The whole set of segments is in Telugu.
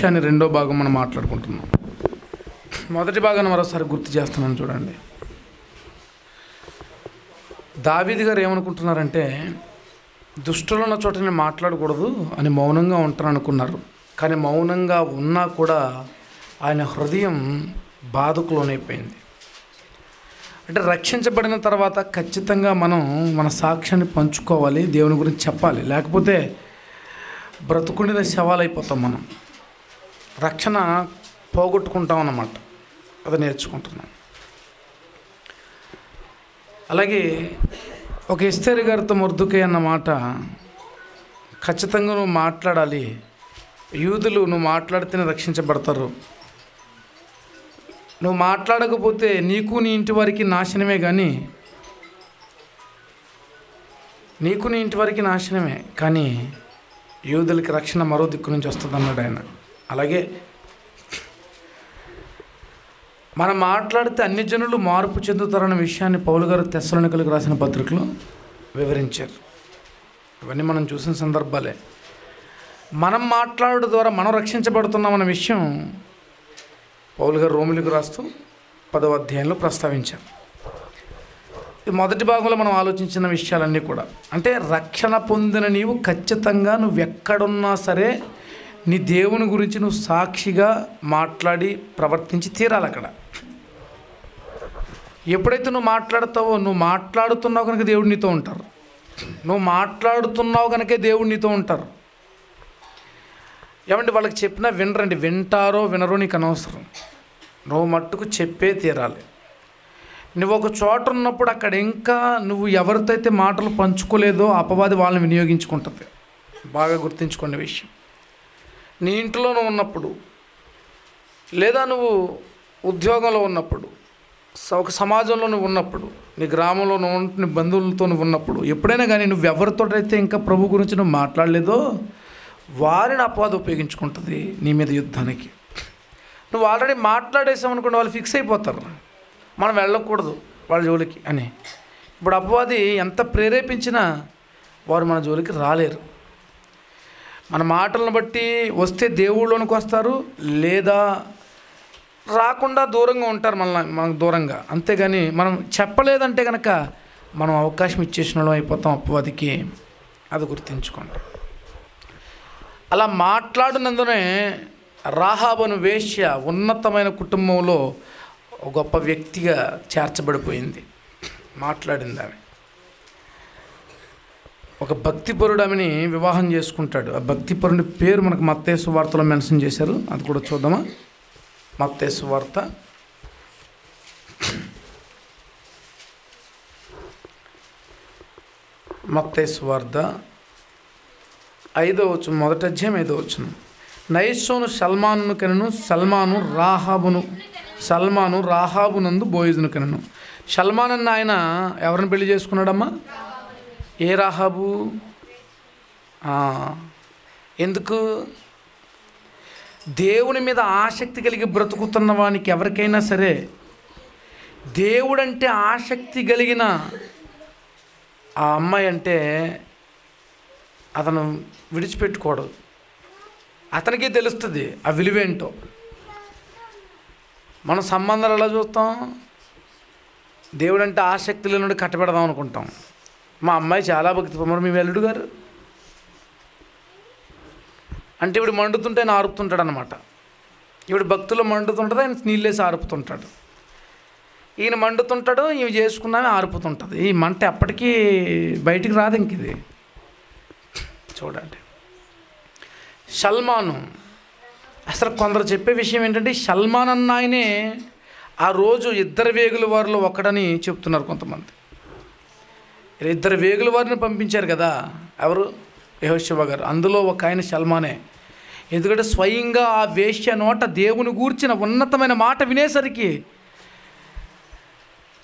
విషయాన్ని రెండో భాగం మనం మాట్లాడుకుంటున్నాం. మొదటి భాగాన్ని మరోసారి గుర్తు చేస్తున్నాను చూడండి. దావీది గారు ఏమనుకుంటున్నారంటే దుష్టులు ఉన్న చోట నేను మాట్లాడకూడదు అని మౌనంగా ఉంటాను అనుకున్నారు కానీ మౌనంగా ఉన్నా కూడా ఆయన హృదయం బాధకు లోనైపోయింది అంటే రక్షించబడిన తర్వాత ఖచ్చితంగా మనం మన సాక్ష్యాన్ని పంచుకోవాలి దేవుని గురించి చెప్పాలి. లేకపోతే బ్రతుకుండిన శవాలైపోతాం మనం. రక్షణ పోగొట్టుకుంటాం అన్నమాట అది నేర్చుకుంటున్నాం అలాగే ఒక ఇస్తేరి గారితో మొర్దుకే అన్న మాట ఖచ్చితంగా నువ్వు మాట్లాడాలి. యూదులు నువ్వు మాట్లాడితేనే రక్షించబడతారు. నువ్వు మాట్లాడకపోతే నీకు నీ ఇంటి వారికి నాశనమే కానీ నీకు నీ ఇంటి వారికి నాశనమే. కానీ యూదులకి రక్షణ మరో దిక్కు నుంచి వస్తుంది అన్నాడు ఆయన. అలాగే మనం మాట్లాడితే అన్ని జనులు మార్పు చెందుతారన్న విషయాన్ని పౌలు గారు తెస్సలనికలకు రాసిన పత్రికలో వివరించారు. ఇవన్నీ మనం చూసిన సందర్భాలే. మనం మాట్లాడడం ద్వారా మనం రక్షించబడుతున్నామన్న విషయం పౌలు గారు రోములకు రాస్తూ పదవ అధ్యాయంలో ప్రస్తావించారు. ఈ మొదటి భాగంలో మనం ఆలోచించిన విషయాలన్నీ కూడా. అంటే రక్షణ పొందిన నీవు ఖచ్చితంగా నువ్వు ఎక్కడున్నా సరే నీ దేవుని గురించి నువ్వు సాక్షిగా మాట్లాడి ప్రవర్తించి తీరాలి అక్కడ. ఎప్పుడైతే నువ్వు మాట్లాడతావో నువ్వు మాట్లాడుతున్నావు కనుక దేవుడు నీతో ఉంటారు. నువ్వు మాట్లాడుతున్నావు కనుకే దేవుడు నీతో ఉంటారు. ఏమంటే వాళ్ళకి చెప్పినా వినరండి. వింటారో వినరో నీకు అనవసరం. నువ్వు మట్టుకు చెప్పే తీరాలి. నువ్వు ఒక చోట ఉన్నప్పుడు అక్కడ ఇంకా నువ్వు ఎవరితో అయితే మాటలు పంచుకోలేదో అపవాది వాళ్ళని వినియోగించుకుంటుంది. బాగా గుర్తుంచుకునే విషయం. నీ ఇంట్లోనూ ఉన్నప్పుడు లేదా నువ్వు ఉద్యోగంలో ఉన్నప్పుడు ఒక సమాజంలో నువ్వు ఉన్నప్పుడు నీ గ్రామంలో నువ్వు నీ బంధువులతో నువ్వు ఉన్నప్పుడు ఎప్పుడైనా కానీ నువ్వు ఎవరితోటైతే ఇంకా ప్రభు గురించి నువ్వు మాట్లాడలేదో వారిని అపవాదం ఉపయోగించుకుంటుంది నీ మీద యుద్ధానికి. నువ్వు ఆల్రెడీ మాట్లాడేసామనుకోండి వాళ్ళు ఫిక్స్ అయిపోతారు. మనం వెళ్ళకూడదు వాళ్ళ జోలికి అని. ఇప్పుడు అపవాది ఎంత ప్రేరేపించినా వారు మన జోలికి రాలేరు. మన మాటలను బట్టి వస్తే దేవుళ్ళలోనికి వస్తారు లేదా రాకుండా దూరంగా ఉంటారు మనల్ని మనకు దూరంగా. అంతేగాని మనం చెప్పలేదంటే కనుక మనం అవకాశం ఇచ్చేసిన వాళ్ళం అయిపోతాం అపవాదికి అది గుర్తించుకోండి. అలా మాట్లాడినందునే రాహాబను వేశ్య ఉన్నతమైన కుటుంబంలో గొప్ప వ్యక్తిగా చేర్చబడిపోయింది. మాట్లాడింది ఆమె ఒక భక్తిపరుడు ఆమెని వివాహం చేసుకుంటాడు. ఆ భక్తిపరుని పేరు మనకు మత్తేసు వార్తలో మెన్షన్ చేశారు. అది కూడా చూద్దామా? మత్తేసు వార్త. మత్తేసు వార్త. ఐదో వచ్చు మొదటి అధ్యాయం ఐదో వచ్చును నైషోను సల్మాను కనను సల్మాను రాహాబును సల్మాను రాహాబునందు బోయిజును కనను. సల్మాన్ అన్న ఆయన ఎవరిని పెళ్ళి చేసుకున్నాడమ్మా? ఏ రాహాబు? ఎందుకు? దేవుని మీద ఆసక్తి కలిగి బ్రతుకుతున్న వానికి ఎవరికైనా సరే దేవుడంటే ఆసక్తి కలిగిన ఆ అమ్మాయి అంటే అతను విడిచిపెట్టుకోడు. అతనికే తెలుస్తుంది ఆ విలువేంటో. మనం సంబంధాలు ఎలా చూస్తాం? దేవుడంటే ఆసక్తి లేనుడు కట్టబెడదాం అనుకుంటాం. మా అమ్మాయి చాలా భక్తి మరి మీ వెల్లుడు గారు? అంటే ఇప్పుడు మండుతుంటే ఆయన ఆరుపుతుంటాడు అనమాట ఇప్పుడు భక్తులు మండుతుంటుంది ఆయన నీళ్ళేసి ఆరుపుతుంటాడు. ఈయన మండుతుంటాడు ఇవి చేసుకున్నామే ఆరుపుతుంటుంది. ఈ మంట ఎప్పటికీ బయటికి రాదు ఇంక ఇది. చూడండి. సల్మాను అసలు కొందరు చెప్పే విషయం ఏంటంటే సల్మాన్ అన్న ఆయనే ఆ రోజు ఇద్దరు వేగుల వారిలో ఒకడని చెప్తున్నారు కొంతమంది. ఇద్దరు వేగుల వారిని పంపించారు కదా. ఎవరు? యహోశివ గారు. అందులో ఒక ఆయన సల్మానే. ఎందుకంటే స్వయంగా ఆ వేష్య నోట దేవుని గూర్చిన ఉన్నతమైన మాట వినేసరికి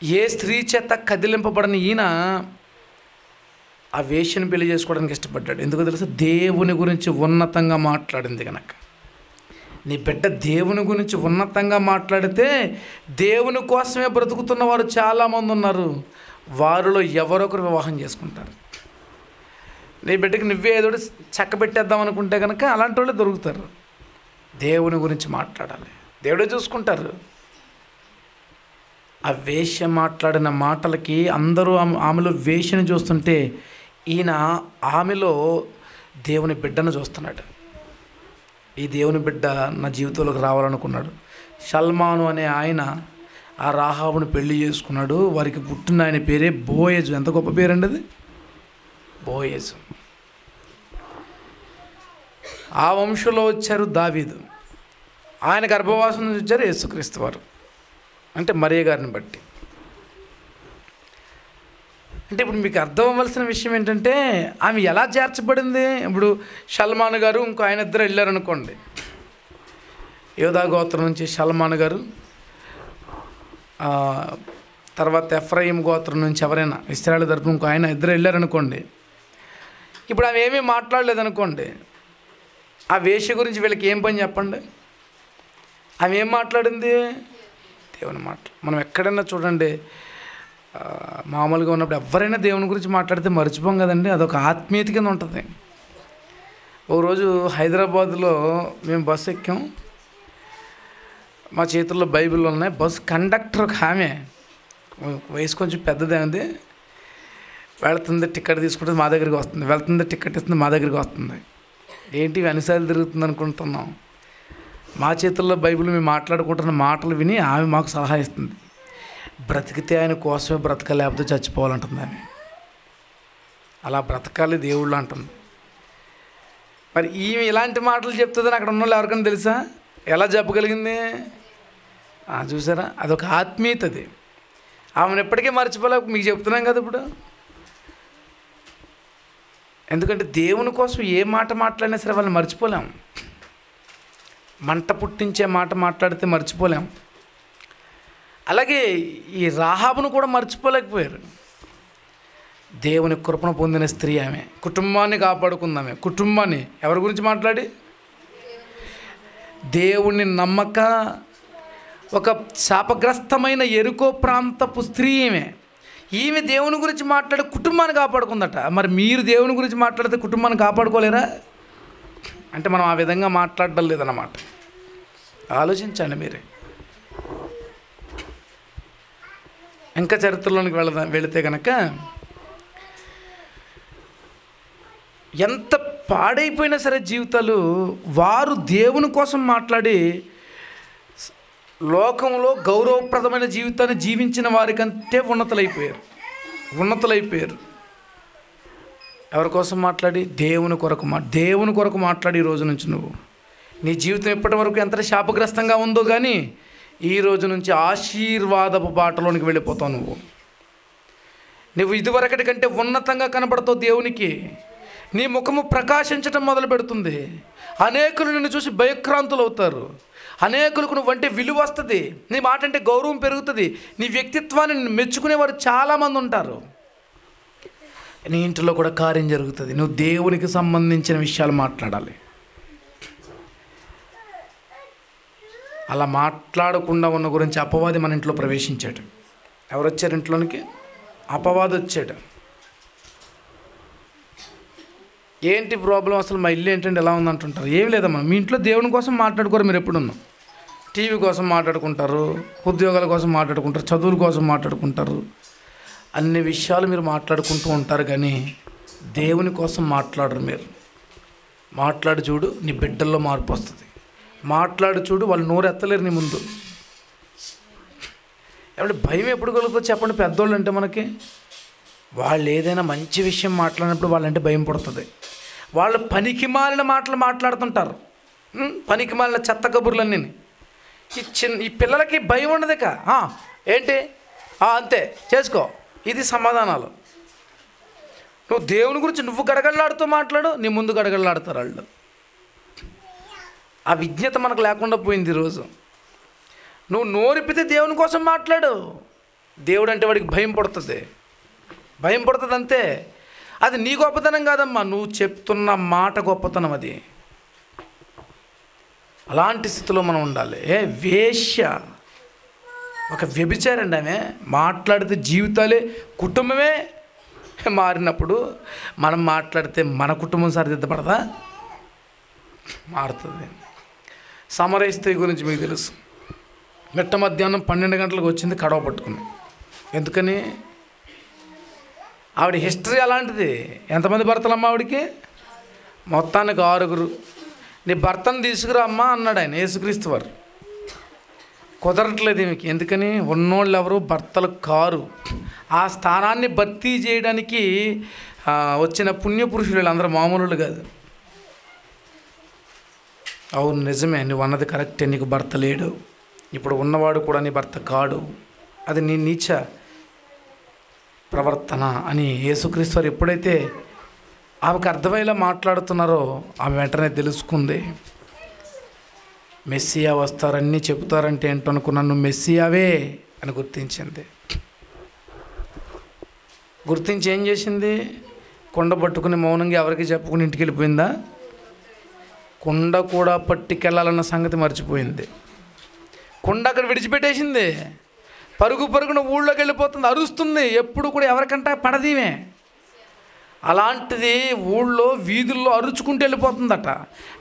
ఏ స్త్రీ చేత కదిలింపబడిన ఈయన ఆ వేష్యను పెళ్ళి చేసుకోవడానికి ఇష్టపడ్డాడు. ఎందుకు తెలుసు? దేవుని గురించి ఉన్నతంగా మాట్లాడింది కనుక నీ బిడ్డ దేవుని గురించి ఉన్నతంగా మాట్లాడితే దేవుని కోసమే బ్రతుకుతున్న వారు చాలామంది ఉన్నారు. వారిలో ఎవరొకరు వివాహం చేసుకుంటారు. నీ బిడ్డకి నువ్వే ఏదో చక్క పెట్టేద్దాం అనుకుంటే కనుక అలాంటి వాళ్ళే దొరుకుతారు. దేవుని గురించి మాట్లాడాలి. దేవుడే చూసుకుంటారు. ఆ వేష మాట్లాడిన మాటలకి అందరూ ఆమె ఆమెలో వేశ్యని చూస్తుంటే ఈయన ఆమెలో దేవుని బిడ్డను చూస్తున్నాడు. ఈ దేవుని బిడ్డ నా జీవితంలోకి రావాలనుకున్నాడు. సల్మాను అనే ఆయన ఆ రాహాబును పెళ్ళి చేసుకున్నాడు. వారికి పుట్టిన ఆయన పేరే బోయేజు. ఎంత గొప్ప పేరండి అది? బోయేజు. ఆ వంశంలో వచ్చారు దావీదు. ఆయన గర్భవాసం నుంచి వచ్చారు యేసుక్రీస్తు వారు. అంటే మరియ గారిని బట్టి. అంటే ఇప్పుడు మీకు అర్థం అవ్వాల్సిన విషయం ఏంటంటే ఆమె ఎలా చేర్చబడింది ఇప్పుడు షల్మాన్ గారు ఇంకో ఆయన ఇద్దరు వెళ్ళారనుకోండి. యోధా గోత్రం నుంచి సల్మాన్ గారు తర్వాత ఎఫ్రాయిం గోత్రం నుంచి ఎవరైనా ఇస్రాయల్ తరపున ఇంకో ఆయన ఇద్దరు వెళ్ళారనుకోండి. ఇప్పుడు అవి ఏమీ మాట్లాడలేదనుకోండి. ఆ వేష గురించి వీళ్ళకి ఏం పని చెప్పండి? ఆమె ఏం మాట్లాడింది? దేవుని మాట. మనం ఎక్కడైనా చూడండి మామూలుగా ఉన్నప్పుడు ఎవరైనా దేవుని గురించి మాట్లాడితే మర్చిపోం కదండి అదొక ఆత్మీయత కింద ఉంటుంది. ఓ రోజు హైదరాబాద్లో మేము బస్సు ఎక్కాం. మా చేతుల్లో బైబిల్ ఉన్నాయి. బస్సు కండక్టర్ ఒక ఆమె. వయసు కొంచెం పెద్దదే ఉంది వెళుతుంది టికెట్ తీసుకుంటుంది మా దగ్గరికి వస్తుంది. వెళ్తుంది టికెట్ ఇస్తుంది మా దగ్గరికి వస్తుంది. ఏంటి ఇవి తిరుగుతుంది అనుకుంటున్నాం. మా చేతుల్లో బైబిల్ మేము మాట్లాడుకుంటున్న మాటలు విని ఆమె మాకు సలహా ఇస్తుంది. బ్రతికితే ఆయన కోసమే బ్రతకాలి లేకపోతే చచ్చిపోవాలంటుంది ఆమె. అలా బ్రతకాలి దేవుళ్ళు అంటుంది. మరి ఈమె ఇలాంటి మాటలు చెప్తుందని అక్కడ ఉన్న వాళ్ళు ఎవరికైనా తెలుసా? ఎలా చెప్పగలిగింది? ఆ, చూసారా? అదొక ఆత్మీయతది. ఆమెను ఎప్పటికీ మర్చిపోలే మీకు చెప్తున్నాం కదా ఇప్పుడు. ఎందుకంటే దేవుని కోసం ఏ మాట మాట్లాడినా సరే వాళ్ళని మర్చిపోలేం. మంట పుట్టించే మాట మాట్లాడితే మర్చిపోలేం. అలాగే ఈ రాహాబును కూడా మర్చిపోలేకపోయారు. దేవుని కృపణ పొందిన స్త్రీ ఆమె. కుటుంబాన్ని కాపాడుకుందామే కుటుంబాన్ని ఎవరి గురించి మాట్లాడి? దేవుని నమ్మక ఒక శాపగ్రస్తమైన ఎరుకో ప్రాంతపు స్త్రీ ఈమె. ఈమె దేవుని గురించి మాట్లాడే కుటుంబాన్ని కాపాడుకుందట. మరి మీరు దేవుని గురించి మాట్లాడితే కుటుంబాన్ని కాపాడుకోలేరా? అంటే మనం ఆ విధంగా మాట్లాడడం లేదన్నమాట. ఆలోచించండి మీరే. ఇంకా చరిత్రలోనికి వెళదా వెళితే కనుక ఎంత పాడైపోయినా సరే జీవితాలు వారు దేవుని కోసం మాట్లాడి లోకంలో గౌరవప్రదమైన జీవితాన్ని జీవించిన వారికంటే ఉన్నతులైపోయారు. ఉన్నతులైపోయారు. ఎవరి కోసం మాట్లాడి? దేవుని కొరకు మా దేవుని కొరకు మాట్లాడి ఈ రోజు నుంచి నువ్వు. నీ జీవితం ఇప్పటి వరకు ఎంత శాపగ్రస్తంగా ఉందో కానీ ఈ రోజు నుంచి ఆశీర్వాదపు బాటలోనికి వెళ్ళిపోతావు నువ్వు. నువ్వు ఇదివరకటి కంటే ఉన్నతంగా కనబడతావు దేవునికి. నీ ముఖము ప్రకాశించటం మొదలు పెడుతుంది అనేకులు నిన్ను చూసి భయక్రాంతులు అవుతారు అనేకులకు నువ్వు అంటే విలువ వస్తుంది. నీ మాట అంటే గౌరవం పెరుగుతుంది. నీ వ్యక్తిత్వాన్ని మెచ్చుకునేవారు చాలామంది ఉంటారు. నీ ఇంట్లో కూడా కార్యం జరుగుతుంది. నువ్వు దేవునికి సంబంధించిన విషయాలు మాట్లాడాలి. అలా మాట్లాడకుండా ఉన్న గురించి అపవాది మన ఇంట్లో ప్రవేశించాడు. ఎవరు వచ్చారు ఇంట్లోనికి? అపవాది వచ్చాడు ఏంటి ప్రాబ్లం అసలు? మా ఇల్లు ఏంటంటే ఎలా ఉందంటుంటారు ఏం లేదమ్మా. మీ ఇంట్లో దేవుని కోసం మాట్లాడుకోరు మీరు ఎప్పుడున్నా టీవీ కోసం మాట్లాడుకుంటారు ఉద్యోగాల కోసం మాట్లాడుకుంటారు చదువుల కోసం మాట్లాడుకుంటారు. అన్ని విషయాలు మీరు మాట్లాడుకుంటూ ఉంటారు కానీ దేవుని కోసం మాట్లాడరు మీరు. మాట్లాడు చూడు నీ బిడ్డల్లో మార్పు వస్తుంది. మాట్లాడు చూడు వాళ్ళు నోరు ఎత్తలేరు నీ ముందు. ఏమంటే భయం ఎప్పుడు కలుగుతుందో చెప్పండి పెద్దోళ్ళు అంటే మనకి. వాళ్ళు ఏదైనా మంచి విషయం మాట్లాడినప్పుడు వాళ్ళంటే భయం పడుతుంది. వాళ్ళు పనికి మాలిన మాటలు మాట్లాడుతుంటారు. పనికి మాలిన చెత్త కబుర్లన్నీ. ఈ చిన్న ఈ పిల్లలకి భయం ఉండదు ఏంటి? అంతే. చేసుకో. ఇది సమాధానాలు. నువ్వు దేవుని గురించి నువ్వు గడగడలాడుతూ మాట్లాడు నీ ముందు గడగడలాడతారు వాళ్ళు. ఆ విజ్ఞత మనకు లేకుండా పోయింది ఈరోజు. నువ్వు నోరిపితే దేవుని కోసం మాట్లాడు. దేవుడు అంటే వాడికి భయం పడుతుంది. భయం పడుతుంది అంతే అది నీ గొప్పతనం కాదమ్మా నువ్వు చెప్తున్న మాట గొప్పతనం అది. అలాంటి స్థితిలో మనం ఉండాలి. ఏ వేశ్య. ఒక వ్యభిచారండి ఆమె. మాట్లాడితే జీవితాలే కుటుంబమే మారినప్పుడు మనం మాట్లాడితే మన కుటుంబం సరిదిద్దపడదా మారుతుంది. సమరస్త్రీ గురించి మీకు తెలుసు. మిట్ట మధ్యాహ్నం పన్నెండు గంటలకు వచ్చింది కడవ పట్టుకుని. ఎందుకని? ఆవిడ హిస్టరీ అలాంటిది. ఎంతమంది భర్తలమ్మ ఆవిడికి? మొత్తానికి ఆరుగురు. నీ భర్తను తీసుకురా అమ్మా అన్నాడు ఆయన యేసుక్రీస్తు వారు. కుదరట్లేదు ఈమెకి. ఎందుకని? ఉన్నోళ్ళు ఎవరు భర్తలు కారు. ఆ స్థానాన్ని భర్తీ చేయడానికి వచ్చిన పుణ్యపురుషులు వీళ్ళందరూ మామూలు కాదు. అవును నిజమే. నువ్వు అన్నది కరెక్టే. నీకు భర్త లేడు. ఇప్పుడు ఉన్నవాడు కూడా నీ భర్త కాడు. అది నీ నీచ. ప్రవర్తన అని యేసుక్రీస్తు వారు ఎప్పుడైతే ఆమెకు అర్థమయ్యేలా మాట్లాడుతున్నారో ఆమె వెంటనే తెలుసుకుంది. మెస్సియా వస్తారన్నీ చెబుతారంటే ఏంటో అనుకున్నాను నువ్వు మెస్సియావే అని గుర్తించింది. గుర్తించి ఏం చేసింది? కుండ పట్టుకుని మౌనంగా ఎవరికి చెప్పుకుని ఇంటికి వెళ్ళిపోయిందా? కుండ కూడా పట్టుకెళ్ళాలన్న సంగతి మర్చిపోయింది. కుండ అక్కడ విడిచిపెట్టేసింది. పరుగు పరుగున ఊళ్ళోకి వెళ్ళిపోతుంది అరుస్తుంది. ఎప్పుడు కూడా ఎవరికంటే పడదీమే. అలాంటిది ఊళ్ళో వీధుల్లో అరుచుకుంటూ వెళ్ళిపోతుందట.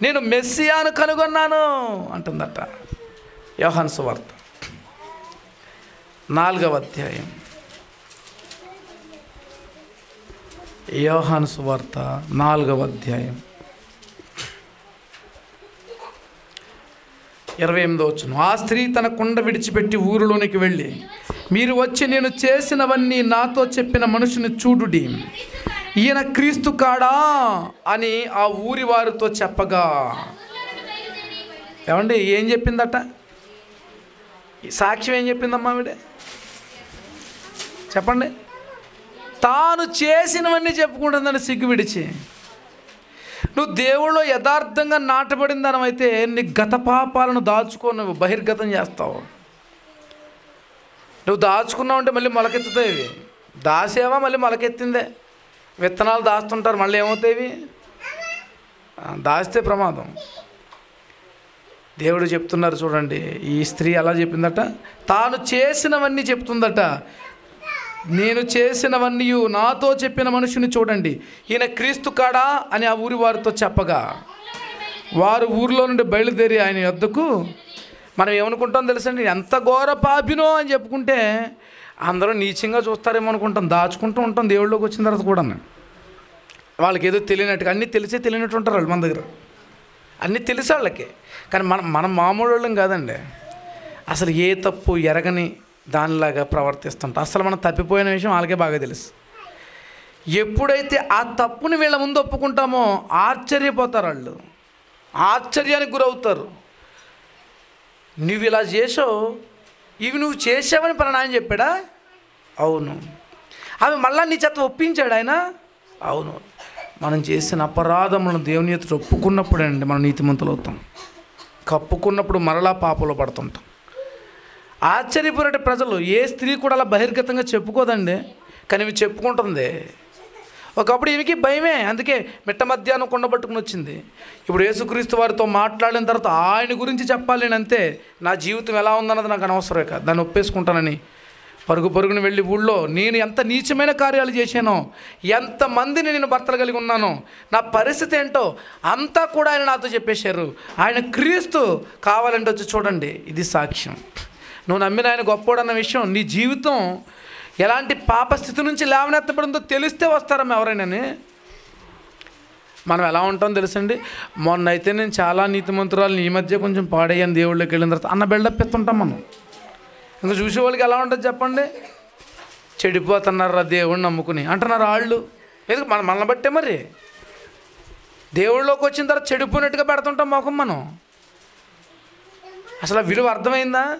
నేను మెస్సియాను కనుగొన్నాను అంటుందట యోహాన్ సువార్త. నాలుగవ అధ్యాయం. యోహాను సువార్త నాలుగవ అధ్యాయం. ఇరవై ఎనిమిదో వచ్చును ఆ స్త్రీ తన కుండ విడిచిపెట్టి ఊరిలోనికి వెళ్ళి మీరు వచ్చి నేను చేసినవన్నీ నాతో చెప్పిన మనుషుని చూడుడి. ఈయన క్రీస్తు కాడా అని ఆ ఊరి వారితో చెప్పగా. ఏమండి ఏం చెప్పిందట? సాక్ష్యం ఏం చెప్పిందమ్మా ఆవిడ? చెప్పండి. తాను చేసినవన్నీ చెప్పుకుంటుందని సిగ్గు విడిచి నువ్వు దేవుళ్ళు యథార్థంగా నాటబడిన దానమైతే నీ గత పాపాలను దాచుకో నువ్వు బహిర్గతం చేస్తావు. నువ్వు దాచుకున్నావు అంటే మళ్ళీ మొలకెత్తుతాయి ఇవి. దాసేవా మళ్ళీ మొలకెత్తిందే. విత్తనాలు దాస్తుంటారు మళ్ళీ ఏమవుతాయి దాస్తే ప్రమాదం. దేవుడు చెప్తున్నారు చూడండి ఈ స్త్రీ అలా చెప్పిందట తాను చేసినవన్నీ చెప్తుందట నేను చేసినవన్నీ నాతో చెప్పిన మనుషుని చూడండి. ఈయన క్రీస్తు కాడా అని ఆ ఊరి వారితో చెప్పగా. వారు ఊరిలో నుండి బయలుదేరి ఆయన యొద్దకు. మనం ఏమనుకుంటాం తెలుసండి? ఎంత ఘోర పాపినో అని చెప్పుకుంటే అందరూ నీచంగా చూస్తారేమో అనుకుంటాం. దాచుకుంటూ ఉంటాం. దేవుళ్ళలోకి వచ్చిన తర్వాత కూడా వాళ్ళకి ఏదో తెలియనట్టుగా అన్నీ తెలిసే తెలియనట్టు ఉంటారు వాళ్ళు మన దగ్గర. అన్నీ తెలిసి వాళ్ళకి. కానీ మనం మనం మామూలు వాళ్ళం కాదండి. అసలు ఏ తప్పు ఎరగని దానిలాగా ప్రవర్తిస్తుంటాం అసలు మనం తప్పిపోయిన విషయం వాళ్ళకే బాగా తెలుసు. ఎప్పుడైతే ఆ తప్పుని వీళ్ళ ముందు ఒప్పుకుంటామో ఆశ్చర్యపోతారు వాళ్ళు. ఆశ్చర్యానికి గురవుతారు. నువ్వు ఇలా చేసావు ఇవి నువ్వు చేసావని ప్రణాయం చెప్పాడా? అవును. అవి మళ్ళా నీ చేత ఒప్పించాడు ఆయన? అవును. మనం చేసిన అపరాధములను దేవుని ఎదుట ఒప్పుకున్నప్పుడే అండి మనం నీతిమంతులు అవుతాం కప్పుకున్నప్పుడు మరలా పాపలో పడుతుంటాం. ఆశ్చర్యపోయినట్టు ప్రజలు ఏ స్త్రీ కూడా అలా బహిర్గతంగా చెప్పుకోదండి. కానీ ఇవి చెప్పుకుంటుంది. ఒకప్పుడు ఈమెకి భయమే అందుకే మిట్ట మధ్యాహ్నం కొండబట్టుకుని వచ్చింది. ఇప్పుడు యేసుక్రీస్తు వారితో మాట్లాడిన తర్వాత ఆయన గురించి చెప్పాలి నేను అంతే నా జీవితం ఎలా ఉందన్నది నాకు అనవసరం కాదు దాన్ని ఒప్పేసుకుంటానని. పరుగు పరుగుని వెళ్ళి ఊళ్ళో నేను ఎంత నీచమైన కార్యాలు చేశానో ఎంతమందిని నేను భర్తలు కలిగి ఉన్నానో నా పరిస్థితి ఏంటో అంతా కూడా ఆయన నాతో చెప్పేశారు. ఆయన క్రీస్తు కావాలంటే వచ్చి చూడండి ఇది సాక్ష్యం. నువ్వు నమ్మిన ఆయన గొప్పోడన్న విషయం నీ జీవితం ఎలాంటి పాప స్థితి నుంచి లేవనెత్తబడిందో తెలిస్తే వస్తారమ్మ ఎవరైనాని? మనం ఎలా ఉంటాం తెలుసండి? మొన్న అయితే నేను చాలా నీతిమంతురాలు ఈ మధ్య కొంచెం పాడయ్యాను దేవుళ్ళకి వెళ్ళిన తర్వాత. అన్న బిల్డప్ ఎత్తుంటాం మనం. ఇంకా చూసే వాళ్ళకి ఎలా ఉంటుంది చెప్పండి? చెడిపోతున్నారు ఆ దేవుడిని నమ్ముకుని. అంటున్నారు వాళ్ళు ఎందుకు? మన మనల్ని బట్టే మరి. దేవుళ్ళలోకి వచ్చిన తర్వాత చెడిపోయినట్టుగా పెడుతుంటాం మొఖం మనం. అసలు ఆ విలువ అర్థమైందా?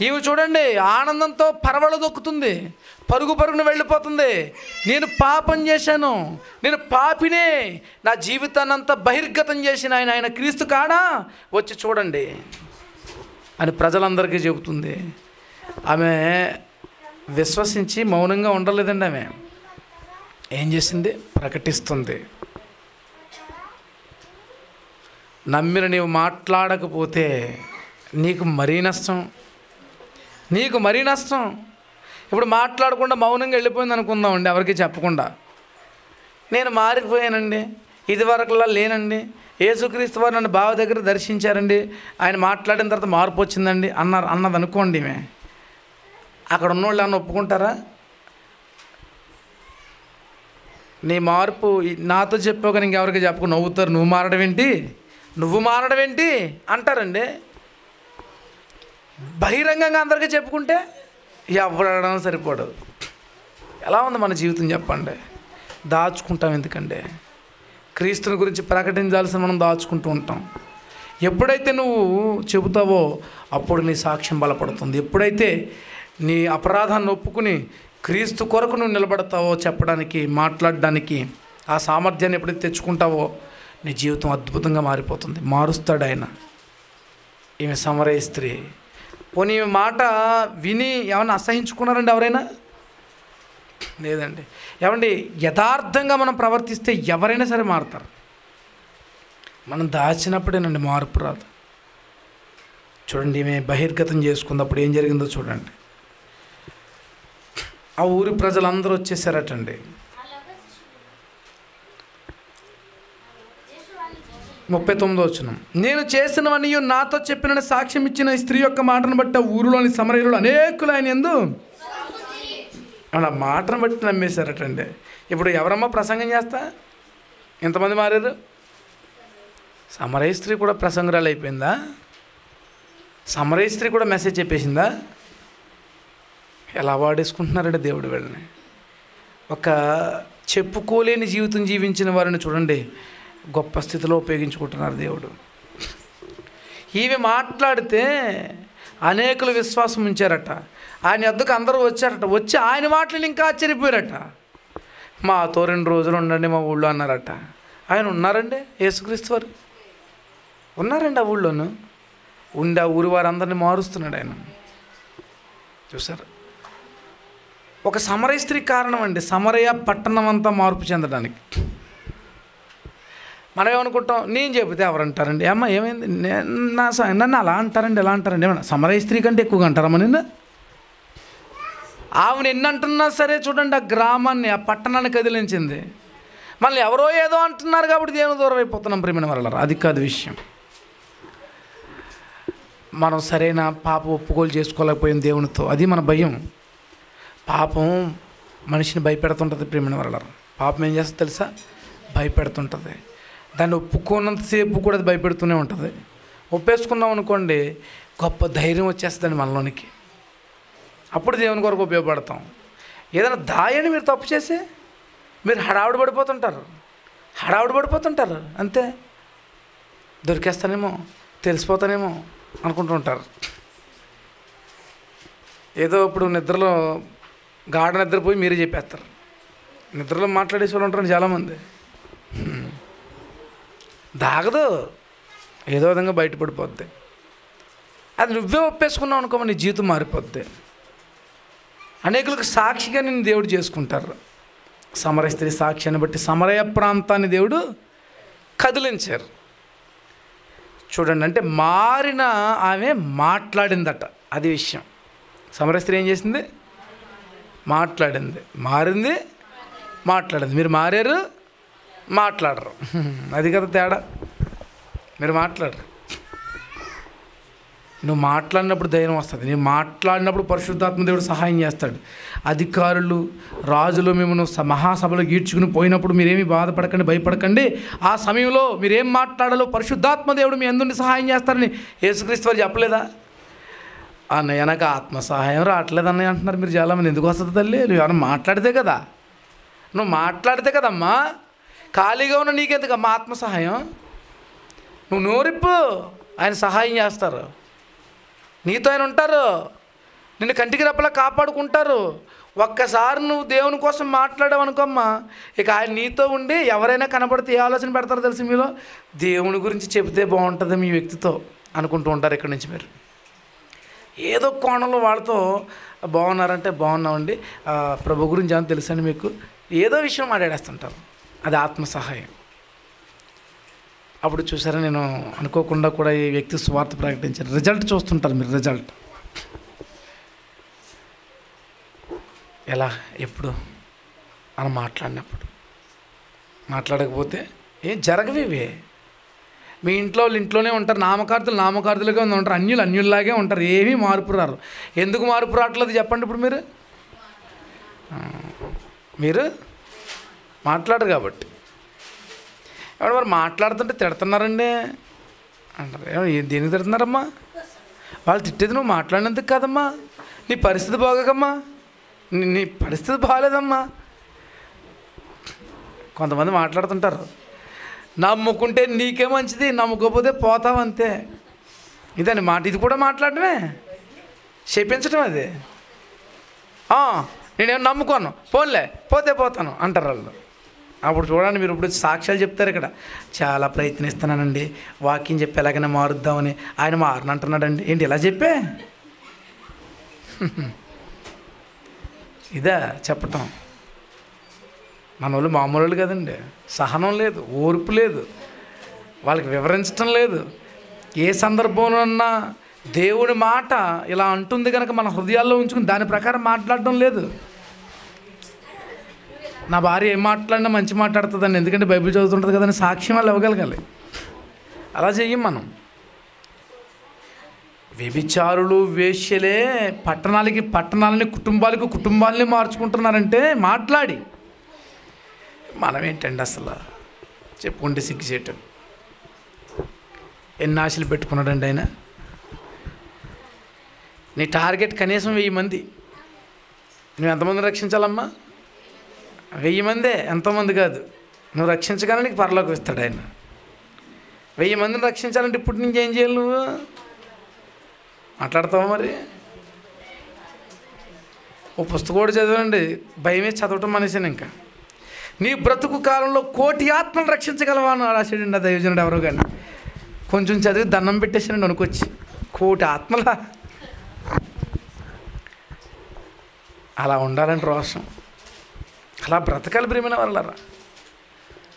ఇవి చూడండి ఆనందంతో పరవళ దొక్కుతుంది. పరుగు పరుగున వెళ్ళిపోతుంది. నేను పాపం చేశాను. నేను పాపినే. నా జీవితాన్ని అంతా బహిర్గతం చేసిన ఆయన ఆయన క్రీస్తు కాడా? వచ్చి చూడండి అని ప్రజలందరికీ చెబుతుంది. ఆమె విశ్వసించి మౌనంగా ఉండలేదండి ఆమె. ఏం చేసింది? ప్రకటిస్తుంది. నమ్మిన నీవు మాట్లాడకపోతే నీకు మరీ నష్టం. నీకు మరీ నష్టం. ఇప్పుడు మాట్లాడకుండా మౌనంగా వెళ్ళిపోయింది అనుకుందామండి ఎవరికి చెప్పకుండా. నేను మారిపోయానండి ఇది వరకులా లేనండి యేసుక్రీస్తు వారు నన్ను బావ దగ్గర దర్శించారండి ఆయన మాట్లాడిన తర్వాత మార్పు వచ్చిందండి అన్నారు అన్నది అనుకోండి మే అక్కడ ఉన్నోళ్ళు అన్న ఒప్పుకుంటారా? నీ మార్పు నాతో చెప్పావు కానీ ఇంకెవరికి చెప్పకు నవ్వుతారు నువ్వు మారడం ఏంటి? నువ్వు మారడం ఏంటి? అంటారండి. బహిరంగంగా అందరికీ చెప్పుకుంటే ఎవరడం సరిపోదు ఎలా ఉంది మన జీవితం చెప్పండి? దాచుకుంటాం ఎందుకంటే క్రీస్తుని గురించి ప్రకటించాల్సిన మనం దాచుకుంటూ ఉంటాం. ఎప్పుడైతే నువ్వు చెబుతావో అప్పుడు నీ సాక్ష్యం బలపడుతుంది. ఎప్పుడైతే నీ అపరాధాన్ని ఒప్పుకుని క్రీస్తు కొరకు నువ్వు నిలబడతావో చెప్పడానికి మాట్లాడడానికి ఆ సామర్థ్యాన్ని ఎప్పుడైతే తెచ్చుకుంటావో నీ జీవితం అద్భుతంగా మారిపోతుంది. మారుస్తాడు ఆయన. ఈమె సమరయ స్త్రీ. పోనీ మాట విని ఏమైనా అసహించుకున్నారండి ఎవరైనా? లేదండి. ఏమండి యథార్థంగా మనం ప్రవర్తిస్తే ఎవరైనా సరే మారుతారు. మనం దాచినప్పుడేనండి మార్పు రాదు. చూడండి ఈమె బహిర్గతం చేసుకున్నప్పుడు ఏం జరిగిందో చూడండి. ఆ ఊరి ప్రజలందరూ వచ్చేసారటండి. ముప్పై తొమ్మిదో వచ్చిన నేను చేసినవన్నీ నాతో చెప్పిన సాక్ష్యం ఇచ్చిన ఈ స్త్రీ యొక్క మాటను బట్టి ఊరిలోని సమరయులు అనేకులు ఆయన ఎందు ఆ మాటను బట్టి నమ్మేశారటండి. ఇప్పుడు ఎవరమ్మా ప్రసంగం చేస్తా? ఎంతమంది మారారు? సమరయ స్త్రీ కూడా ప్రసంగరాలు అయిపోయిందా సమరయ స్త్రీ కూడా మెసేజ్ చెప్పేసిందా? ఎలా వాడేసుకుంటున్నారండి దేవుడు వీళ్ళని? ఒక చెప్పుకోలేని జీవితం జీవించిన వారిని చూడండి. గొప్ప స్థితిలో ఉపయోగించుకుంటున్నారు దేవుడు. ఇవి మాట్లాడితే అనేకులు విశ్వాసం ఉంచారట. ఆయన వద్దకు అందరూ వచ్చారట. వచ్చి ఆయన మాటలు ఇంకా ఆశ్చర్యపోయారట. మాతో రెండు రోజులు ఉండండి మా ఊళ్ళో అన్నారట. ఆయన ఉన్నారండి? యేసుక్రీస్తు వారు? ఉన్నారండి ఆ ఊళ్ళోను? ఉండి ఆ ఊరి వారందరినీ మారుస్తున్నాడు ఆయన. చూసారు ఒక సమరయ స్త్రీ కారణం అండి. సమరయ పట్టణం అంతా మార్పు చెందడానికి. మనం ఏమనుకుంటాం నేను చెబితే ఎవరంటారండి? అమ్మ ఏమైంది? నేను నా స- నన్ను అలా అంటారండి ఎలా అంటారండి? ఏమన్నా సమరయ స్త్రీ కంటే ఎక్కువగా అంటారా నిన్ను? ఆమె ఎన్ని అంటున్నా సరే చూడండి ఆ గ్రామాన్ని ఆ పట్టణాన్ని కదిలించింది. మళ్ళీ ఎవరో ఏదో అంటున్నారు కాబట్టి దేవుని దూరం అయిపోతున్నాం ప్రేమిన వల్ల అది కాదు విషయం. మనం సరైన పాప ఒప్పుకోలు చేసుకోలేకపోయింది దేవునితో. అది మన భయం. పాపం మనిషిని భయపెడుతుంటుంది ప్రేమిన వరలరా పాపం ఏం చేస్తుంది తెలుసా? భయపెడుతుంటుంది. దాన్ని ఒప్పుకున్నంతసేపు కూడా అది భయపెడుతూనే ఉంటుంది. ఒప్పేసుకున్నాం అనుకోండి గొప్ప ధైర్యం వచ్చేస్తుందండి మనలోనికి. అప్పుడు దేవుని కొరకు ఉపయోగపడతాం. ఏదైనా దాయని మీరు తప్పు చేసి మీరు హడావుడి పడిపోతుంటారు. హడావుడి పడిపోతుంటారు అంతే. దొరికేస్తానేమో తెలిసిపోతానేమో అనుకుంటుంటారు ఏదో ఇప్పుడు నిద్రలో గాఢ నిద్రపోయి మీరే చెప్పేస్తారు. నిద్రలో మాట్లాడేసి వాళ్ళు ఉంటారు చాలామంది. దాగదు. ఏదో విధంగా బయటపడిపోద్ది. అది నువ్వే ఒప్పేసుకున్నావు అనుకో నీ జీవితం మారిపోద్ది. అనేకులకు సాక్షిగా నేను దేవుడు చేసుకుంటారు. సమర స్త్రీ సాక్ష్యాన్ని బట్టి సమరయ ప్రాంతాన్ని దేవుడు కదిలించారు. చూడండి అంటే మారిన ఆమె మాట్లాడిందట. అది విషయం. సమర స్త్రీ ఏం చేసింది? మాట్లాడింది. మారింది మాట్లాడింది. మీరు మారారు మాట్లాడరు. అది కదా తేడా. మీరు మాట్లాడరు. నువ్వు మాట్లాడినప్పుడు ధైర్యం వస్తుంది. నువ్వు మాట్లాడినప్పుడు పరిశుద్ధాత్మ దేవుడు సహాయం చేస్తాడు. అధికారులు రాజులు మిమ్మల్ని మహాసభలు మహాసభలో గీడ్చుకుని పోయినప్పుడు మీరేమి బాధపడకండి భయపడకండి. ఆ సమయంలో మీరేం మాట్లాడాలో పరిశుద్ధాత్మ దేవుడు మీ ఎందుండి సహాయం చేస్తారని యేసుక్రీస్తు వారు చెప్పలేదా? అన్నయ్య నాకు ఆత్మ సహాయం రావట్లేదు అన్నయ్య అంటున్నారు. మీరు చాలామంది ఎందుకు వస్తుంది తల్లి? నువ్వు ఎవరైనా మాట్లాడితే కదా. నువ్వు మాట్లాడితే కదమ్మా. ఖాళీగా ఉన్న నీకెందుకమ్మా ఆత్మ సహాయం నువ్వు నోరిప్పు ఆయన సహాయం చేస్తారు. నీతో ఆయన ఉంటారు. నిన్ను కంటికి రెప్పలా కాపాడుకుంటారు. ఒక్కసారి నువ్వు దేవుని కోసం మాట్లాడావు అనుకోమ్మా. ఇక ఆయన నీతో ఉండి ఎవరైనా కనపడితే ఏ ఆలోచన పెడతారో తెలిసి మీలో? దేవుని గురించి చెబితే బాగుంటుంది మీ వ్యక్తితో అనుకుంటూ ఉంటారు ఇక్కడి నుంచి మీరు. ఏదో కోణంలో వాళ్ళతో బాగున్నారంటే బాగున్నామండి. ప్రభు గురించి ఏమైనా తెలుసండి మీకు? ఏదో విషయం మాట్లాడేస్తుంటారు. అది ఆత్మ సహాయం అప్పుడు చూసారా నేను అనుకోకుండా కూడా ఈ వ్యక్తి స్వార్థ ప్రకటించాను రిజల్ట్ చూస్తుంటారు మీరు రిజల్ట్. ఎలా? ఎప్పుడు? అని మాట్లాడినప్పుడు. మాట్లాడకపోతే ఏం జరగవు ఇవే. మీ ఇంట్లో వాళ్ళు ఇంట్లోనే ఉంటారు నామకార్థులు నామకార్థులుగా ఉంటారు అన్యులు అన్యుల్లాగే ఉంటారు ఏమీ మార్పు రారు. ఎందుకు మార్పు రావట్లేదు చెప్పండి ఇప్పుడు మీరు. మీరు మాట్లాడరు కాబట్టి. ఎవరు మరి మాట్లాడుతుంటే తిడుతున్నారండి? అంటారు ఏమో దేనికి తిడుతున్నారమ్మా? వాళ్ళు తిట్టేది నువ్వు మాట్లాడినందుకు కాదమ్మా. నీ పరిస్థితి బాగోకమ్మా. నీ పరిస్థితి బాగాలేదమ్మా కొంతమంది మాట్లాడుతుంటారు నమ్ముకుంటే నీకే మంచిది నమ్ముకోకపోతే పోతావు అంతే. ఇదండి మాట ఇది కూడా మాట్లాడమే చెప్పించడం అది. నేనేం నమ్ముకోను. పోన్లే పోతే పోతాను అంటారు వాళ్ళు. అప్పుడు చూడండి మీరు ఇప్పుడు సాక్ష్యాలు చెప్తారు ఇక్కడ. చాలా ప్రయత్నిస్తున్నానండి. వాకింగ్ చెప్పి ఎలాగైనా మారుద్దామని. ఆయన మారనంటున్నాడండి. ఏంటి ఇలా చెప్పే? ఇదా చెప్పటం. మన వాళ్ళు మామూలు వాళ్ళు కదండి. సహనం లేదు ఓర్పు లేదు. వాళ్ళకి వివరించటం లేదు. ఏ సందర్భంలోన్నా దేవుడి మాట ఇలా అంటుంది కనుక మన హృదయాల్లో ఉంచుకుని దాని ప్రకారం మాట్లాడడం లేదు. నా భార్య ఏం మాట్లాడినా మంచి మాట్లాడుతుందండి. ఎందుకంటే బైబిల్ చదువుతుంటుంది కదండి. సాక్ష్యం వాళ్ళు ఇవ్వగలగాలి. అలా చెయ్యం మనం. వ్యభిచారులు వేష్యలే పట్టణాలకి పట్టణాలని కుటుంబాలకు కుటుంబాలని మార్చుకుంటున్నారంటే మాట్లాడి. మనం ఏంటండి అసలు? చెప్పుకుంటే సిగ్గుచేయటం ఎన్ని ఆశలు పెట్టుకున్నాడండి ఆయన? నీ టార్గెట్ కనీసం వెయ్యి మంది. నువ్వు ఎంతమందిని రక్షించాలమ్మా? వెయ్యి మందే ఎంతోమంది కాదు. నువ్వు రక్షించగానే నీకు పరలోకి ఇస్తాడు ఆయన. వెయ్యి మందిని రక్షించాలంటే ఇప్పుడు నుంచి ఏం చేయాలి నువ్వు? మాట్లాడతావా మరి? ఓ పుస్తకం కూడా చదవండి. భయమే చదవటం మనిషిని ఇంకా. నీ బ్రతుకు కాలంలో కోటి ఆత్మలు రక్షించగలవా అని రాశాడండి ఆ దైవజనుడు ఎవరో కానీ. కొంచెం చదివి దండం పెట్టేసానండి అనుకొచ్చి. కోటి ఆత్మలా. అలా ఉండాలంటే రోషం. అలా బ్రతకాలి ప్రేమైన వాళ్ళరా.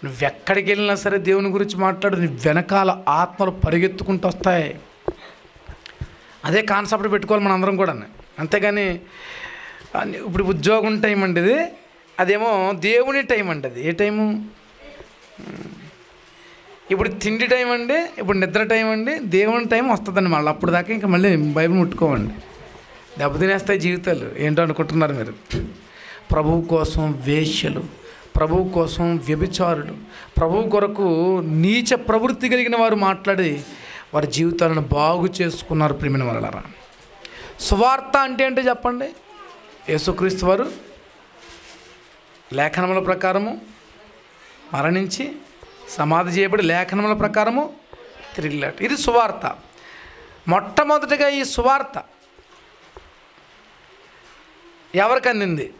నువ్వెక్కడికి వెళ్ళినా సరే దేవుని గురించి మాట్లాడు నీ వెనకాల ఆత్మలు పరిగెత్తుకుంటూ వస్తాయి. అదే కాన్సెప్ట్ పెట్టుకోవాలి మన అందరం కూడా అంతేగాని ఇప్పుడు ఉద్యోగం టైం అండి ఇది. అదేమో దేవుని టైం అండి అది. ఏ టైము? ఇప్పుడు తిండి టైం అండి ఇప్పుడు నిద్ర టైం అండి దేవుని టైం వస్తుందండి మళ్ళీ. అప్పుడు దాకా ఇంకా మళ్ళీ బైబిల్ ముట్టుకోమండి దెబ్బతినేస్తాయి జీవితాలు. ఏంటో అనుకుంటున్నారు మీరు. ప్రభువు కోసం వేశ్యలు ప్రభువు కోసం వ్యభిచారులు ప్రభువు కొరకు నీచ ప్రవృత్తి కలిగిన వారు మాట్లాడి వారి జీవితాలను బాగు చేసుకున్నారు ప్రేమిన వలరా సువార్త అంటే ఏంటో చెప్పండి? యేసుక్రీస్తు వారు లేఖనముల ప్రకారము మరణించి సమాధి చేయబడి లేఖనముల ప్రకారము తిరిగిలాట. ఇది సువార్త. మొట్టమొదటిగా ఈ సువార్త ఎవరికి అందింది?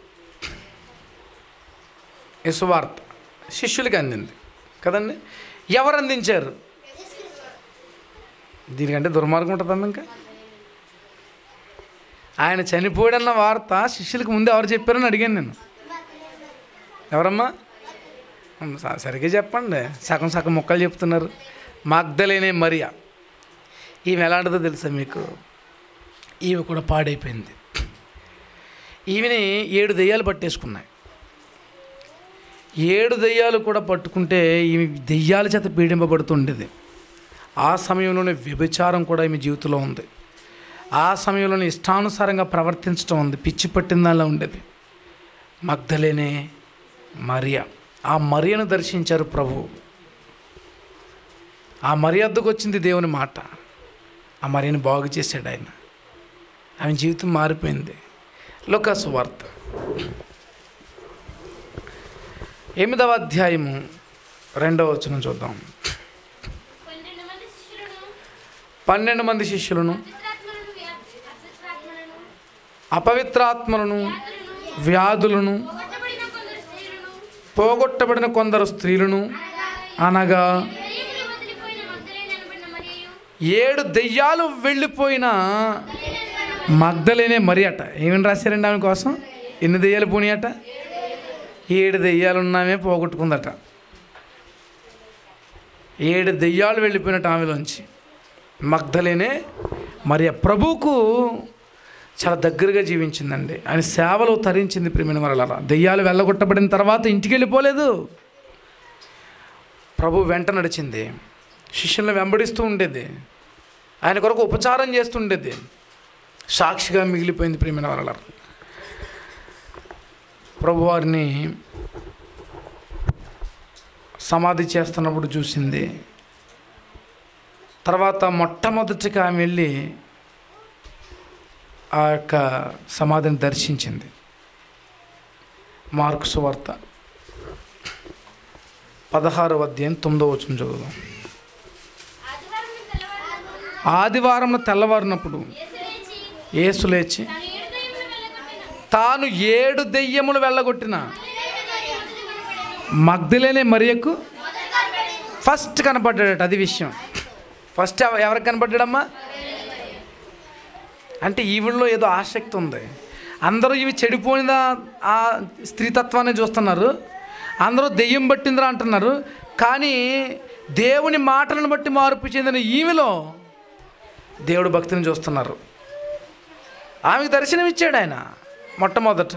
ఈ సువార్త శిష్యులకి అందింది. కదండి? ఎవరు అందించారు? దీనికంటే దుర్మార్గం ఉంటుందమ్మా ఇంకా. ఆయన చనిపోయాడన్న వార్త శిష్యులకు ముందు ఎవరు చెప్పారని అడిగాను నేను. ఎవరమ్మా? సరిగ్గా చెప్పండి. సగం సగం మొక్కలు చెప్తున్నారు. Magdalene Maria. ఈమె ఎలాంటిదో తెలుసా మీకు? ఈమె కూడా పాడైపోయింది. ఈమెని ఏడు దెయ్యాలు పట్టేసుకున్నాయి. ఏడు దెయ్యాలు కూడా పట్టుకుంటే ఈమె దెయ్యాల చేత పీడింపబడుతుండేది. ఆ సమయంలోనే వ్యభిచారం కూడా ఈమె జీవితంలో ఉంది. ఆ సమయంలోనే ఇష్టానుసారంగా ప్రవర్తించడం ఉంది. పిచ్చి పట్టిందాలా ఉండేది. Magdalene Maria. ఆ మరియను దర్శించారు ప్రభు. ఆ మర్యాదకు వచ్చింది దేవుని మాట. ఆ మరియను బాగు చేశాడు ఆయన. ఆమె జీవితం మారిపోయింది. లోకాసు వార్త. ఎనిమిదవ అధ్యాయము రెండవ వచనం చూద్దాం. పన్నెండు మంది శిష్యులను అపవిత్రాత్మలను వ్యాధులను పోగొట్టబడిన కొందరు స్త్రీలను అనగా ఏడు దెయ్యాలు వెళ్ళిపోయిన మగ్ధలేనే మరి అట. ఏమని రాశారండి ఆమె కోసం? ఎన్ని దెయ్యాలు పోనీయట? ఏడు దెయ్యాలు ఉన్నామే పోగొట్టుకుందట. ఏడు దెయ్యాలు వెళ్ళిపోయినట్టు ఆమెలోంచి మగ్ధలేనే మరి ప్రభువుకు చాలా దగ్గరగా జీవించిందండి. ఆయన సేవలు తరించింది ప్రేమిన వరల దెయ్యాలు వెళ్ళగొట్టబడిన తర్వాత ఇంటికి వెళ్ళిపోలేదు. ప్రభు వెంట నడిచింది. శిష్యులను వెంబడిస్తూ ఉండేది. ఆయన కొరకు ఉపచారం చేస్తుండేది సాక్షిగా మిగిలిపోయింది ప్రేమిన వరలరా. ప్రభువారిని సమాధి చేస్తున్నప్పుడు చూసింది. తర్వాత మొట్టమొదటిగా ఆమె వెళ్ళి ఆ యొక్క సమాధిని దర్శించింది. మార్కు సువార్త పదహారు అధ్యాయం తొమ్మిదో వచ్చిన చదువుదాం. ఆదివారం తెల్లవారు ఆదివారం తెల్లవారినప్పుడు యేసు లేచి తాను ఏడు దెయ్యములు వెళ్ళగొట్టిన. మగ్ధులేనే మరియకు? ఫస్ట్ కనపడ్డాడట అది విషయం. ఫస్ట్ ఎవ- ఎవరికి కనపడ్డాడమ్మా? అంటే ఈవిడలో ఏదో ఆసక్తి ఉంది. అందరూ ఇవి చెడిపోయిన ఆ స్త్రీతత్వాన్ని చూస్తున్నారు. అందరూ దెయ్యం పట్టిందిరా అంటున్నారు. కానీ దేవుని మాటలను బట్టి మార్పు చెందిన ఈమెలో దేవుడు భక్తిని చూస్తున్నారు. ఆమెకు దర్శనం ఇచ్చాడు ఆయన. మొట్టమొదట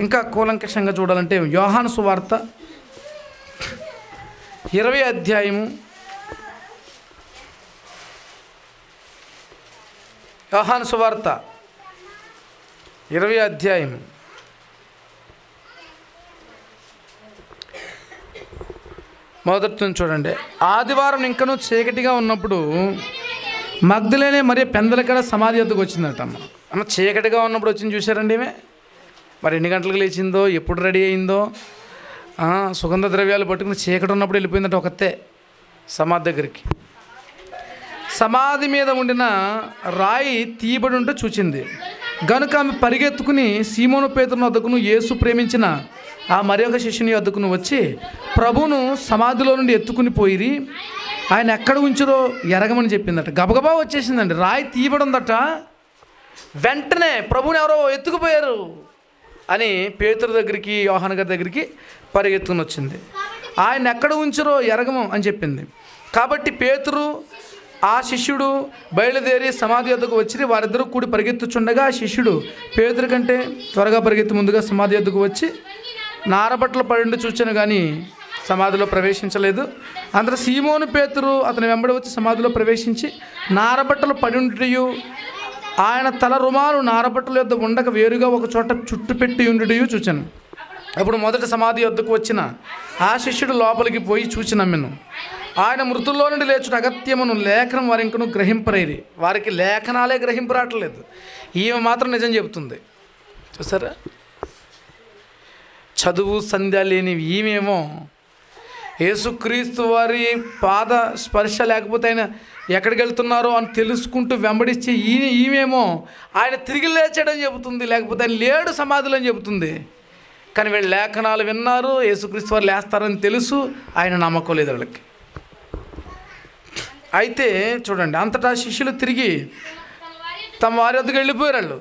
ఇంకా కూలంకషంగా చూడాలంటే యోహాను సువార్త ఇరవై అధ్యాయము యోహాను సువార్త ఇరవై అధ్యాయం మొదటి నుంచి చూడండి. ఆదివారం ఇంకనూ చీకటిగా ఉన్నప్పుడు మగ్ధులేనే మరి పెందలకడ సమాధి వద్దకు వచ్చిందట అమ్మ అమ్మ చీకటిగా ఉన్నప్పుడు వచ్చింది చూసారండి ఈమె? మరి ఎన్ని గంటలకు లేచిందో ఎప్పుడు రెడీ అయిందో? సుగంధ ద్రవ్యాలు పట్టుకుని చీకటి ఉన్నప్పుడు వెళ్ళిపోయిందంటే ఒకతే సమాధి దగ్గరికి. సమాధి మీద ఉండిన రాయి తీయబడి ఉంటే చూచింది. గనుక ఆమె పరిగెత్తుకుని సీమోను పేతుని వద్దకును యేసు ప్రేమించిన ఆ మరి ఒక శిష్యుని వద్దకును వచ్చి ప్రభును సమాధిలో నుండి ఎత్తుకుని పోయిరి. ఆయన ఎక్కడ ఉంచరో ఎరగమని చెప్పిందట. గబగబా వచ్చేసిందండి. రాయి తీయబడి ఉందట. వెంటనే ప్రభుని ఎవరో ఎత్తుకుపోయారు అని పేతురు దగ్గరికి యోహన్ గారి దగ్గరికి పరిగెత్తుకుని వచ్చింది. ఆయన ఎక్కడ ఉంచరో ఎరగము అని చెప్పింది. కాబట్టి పేతురు ఆ శిష్యుడు బయలుదేరి సమాధి వద్దకు వచ్చి వారిద్దరూ కూడి పరిగెత్తుచుండగా ఆ శిష్యుడు పేతురు కంటే త్వరగా పరిగెత్తి ముందుగా సమాధి వద్దకు వచ్చి నారబట్టలు పడి చూచాను కానీ సమాధిలో ప్రవేశించలేదు. అందరూ సీమోను పేతురు అతని వెంబడి వచ్చి సమాధిలో ప్రవేశించి నారబట్టలు పడి ఆయన తల రుమాలు నారబట్టల యొద్ద ఉండక వేరుగా ఒక చోట చుట్టు పెట్టి ఉండి చూచాను. అప్పుడు మొదట సమాధి వద్దకు వచ్చిన ఆ శిష్యుడు లోపలికి పోయి చూచి నమ్మెను. ఆయన మృతుల్లో నుండి లేచుట అగత్యమును లేఖనం వారి ఇంకను గ్రహింపరేది వారికి లేఖనాలే గ్రహింపరాటలేదు. ఈమె మాత్రం నిజం చెబుతుంది. చూసారా? చదువు సంధ్య లేని ఈమెమో యేసుక్రీస్తు వారి పాద స్పర్శ లేకపోతే ఆయన ఎక్కడికి వెళ్తున్నారో అని తెలుసుకుంటూ వెంబడించి ఈయన ఈమెమో ఆయన తిరిగి లేచాడని చెబుతుంది లేకపోతే ఆయన లేడు సమాధులు అని చెబుతుంది. కానీ వీళ్ళు లేఖనాలు విన్నారు యేసుక్రీస్తు వారు లేస్తారని తెలుసు ఆయన నమ్మకం లేదు వాళ్ళకి. అయితే చూడండి అంతటా శిష్యులు తిరిగి తమ వారి వద్దకు వెళ్ళిపోయారు వాళ్ళు.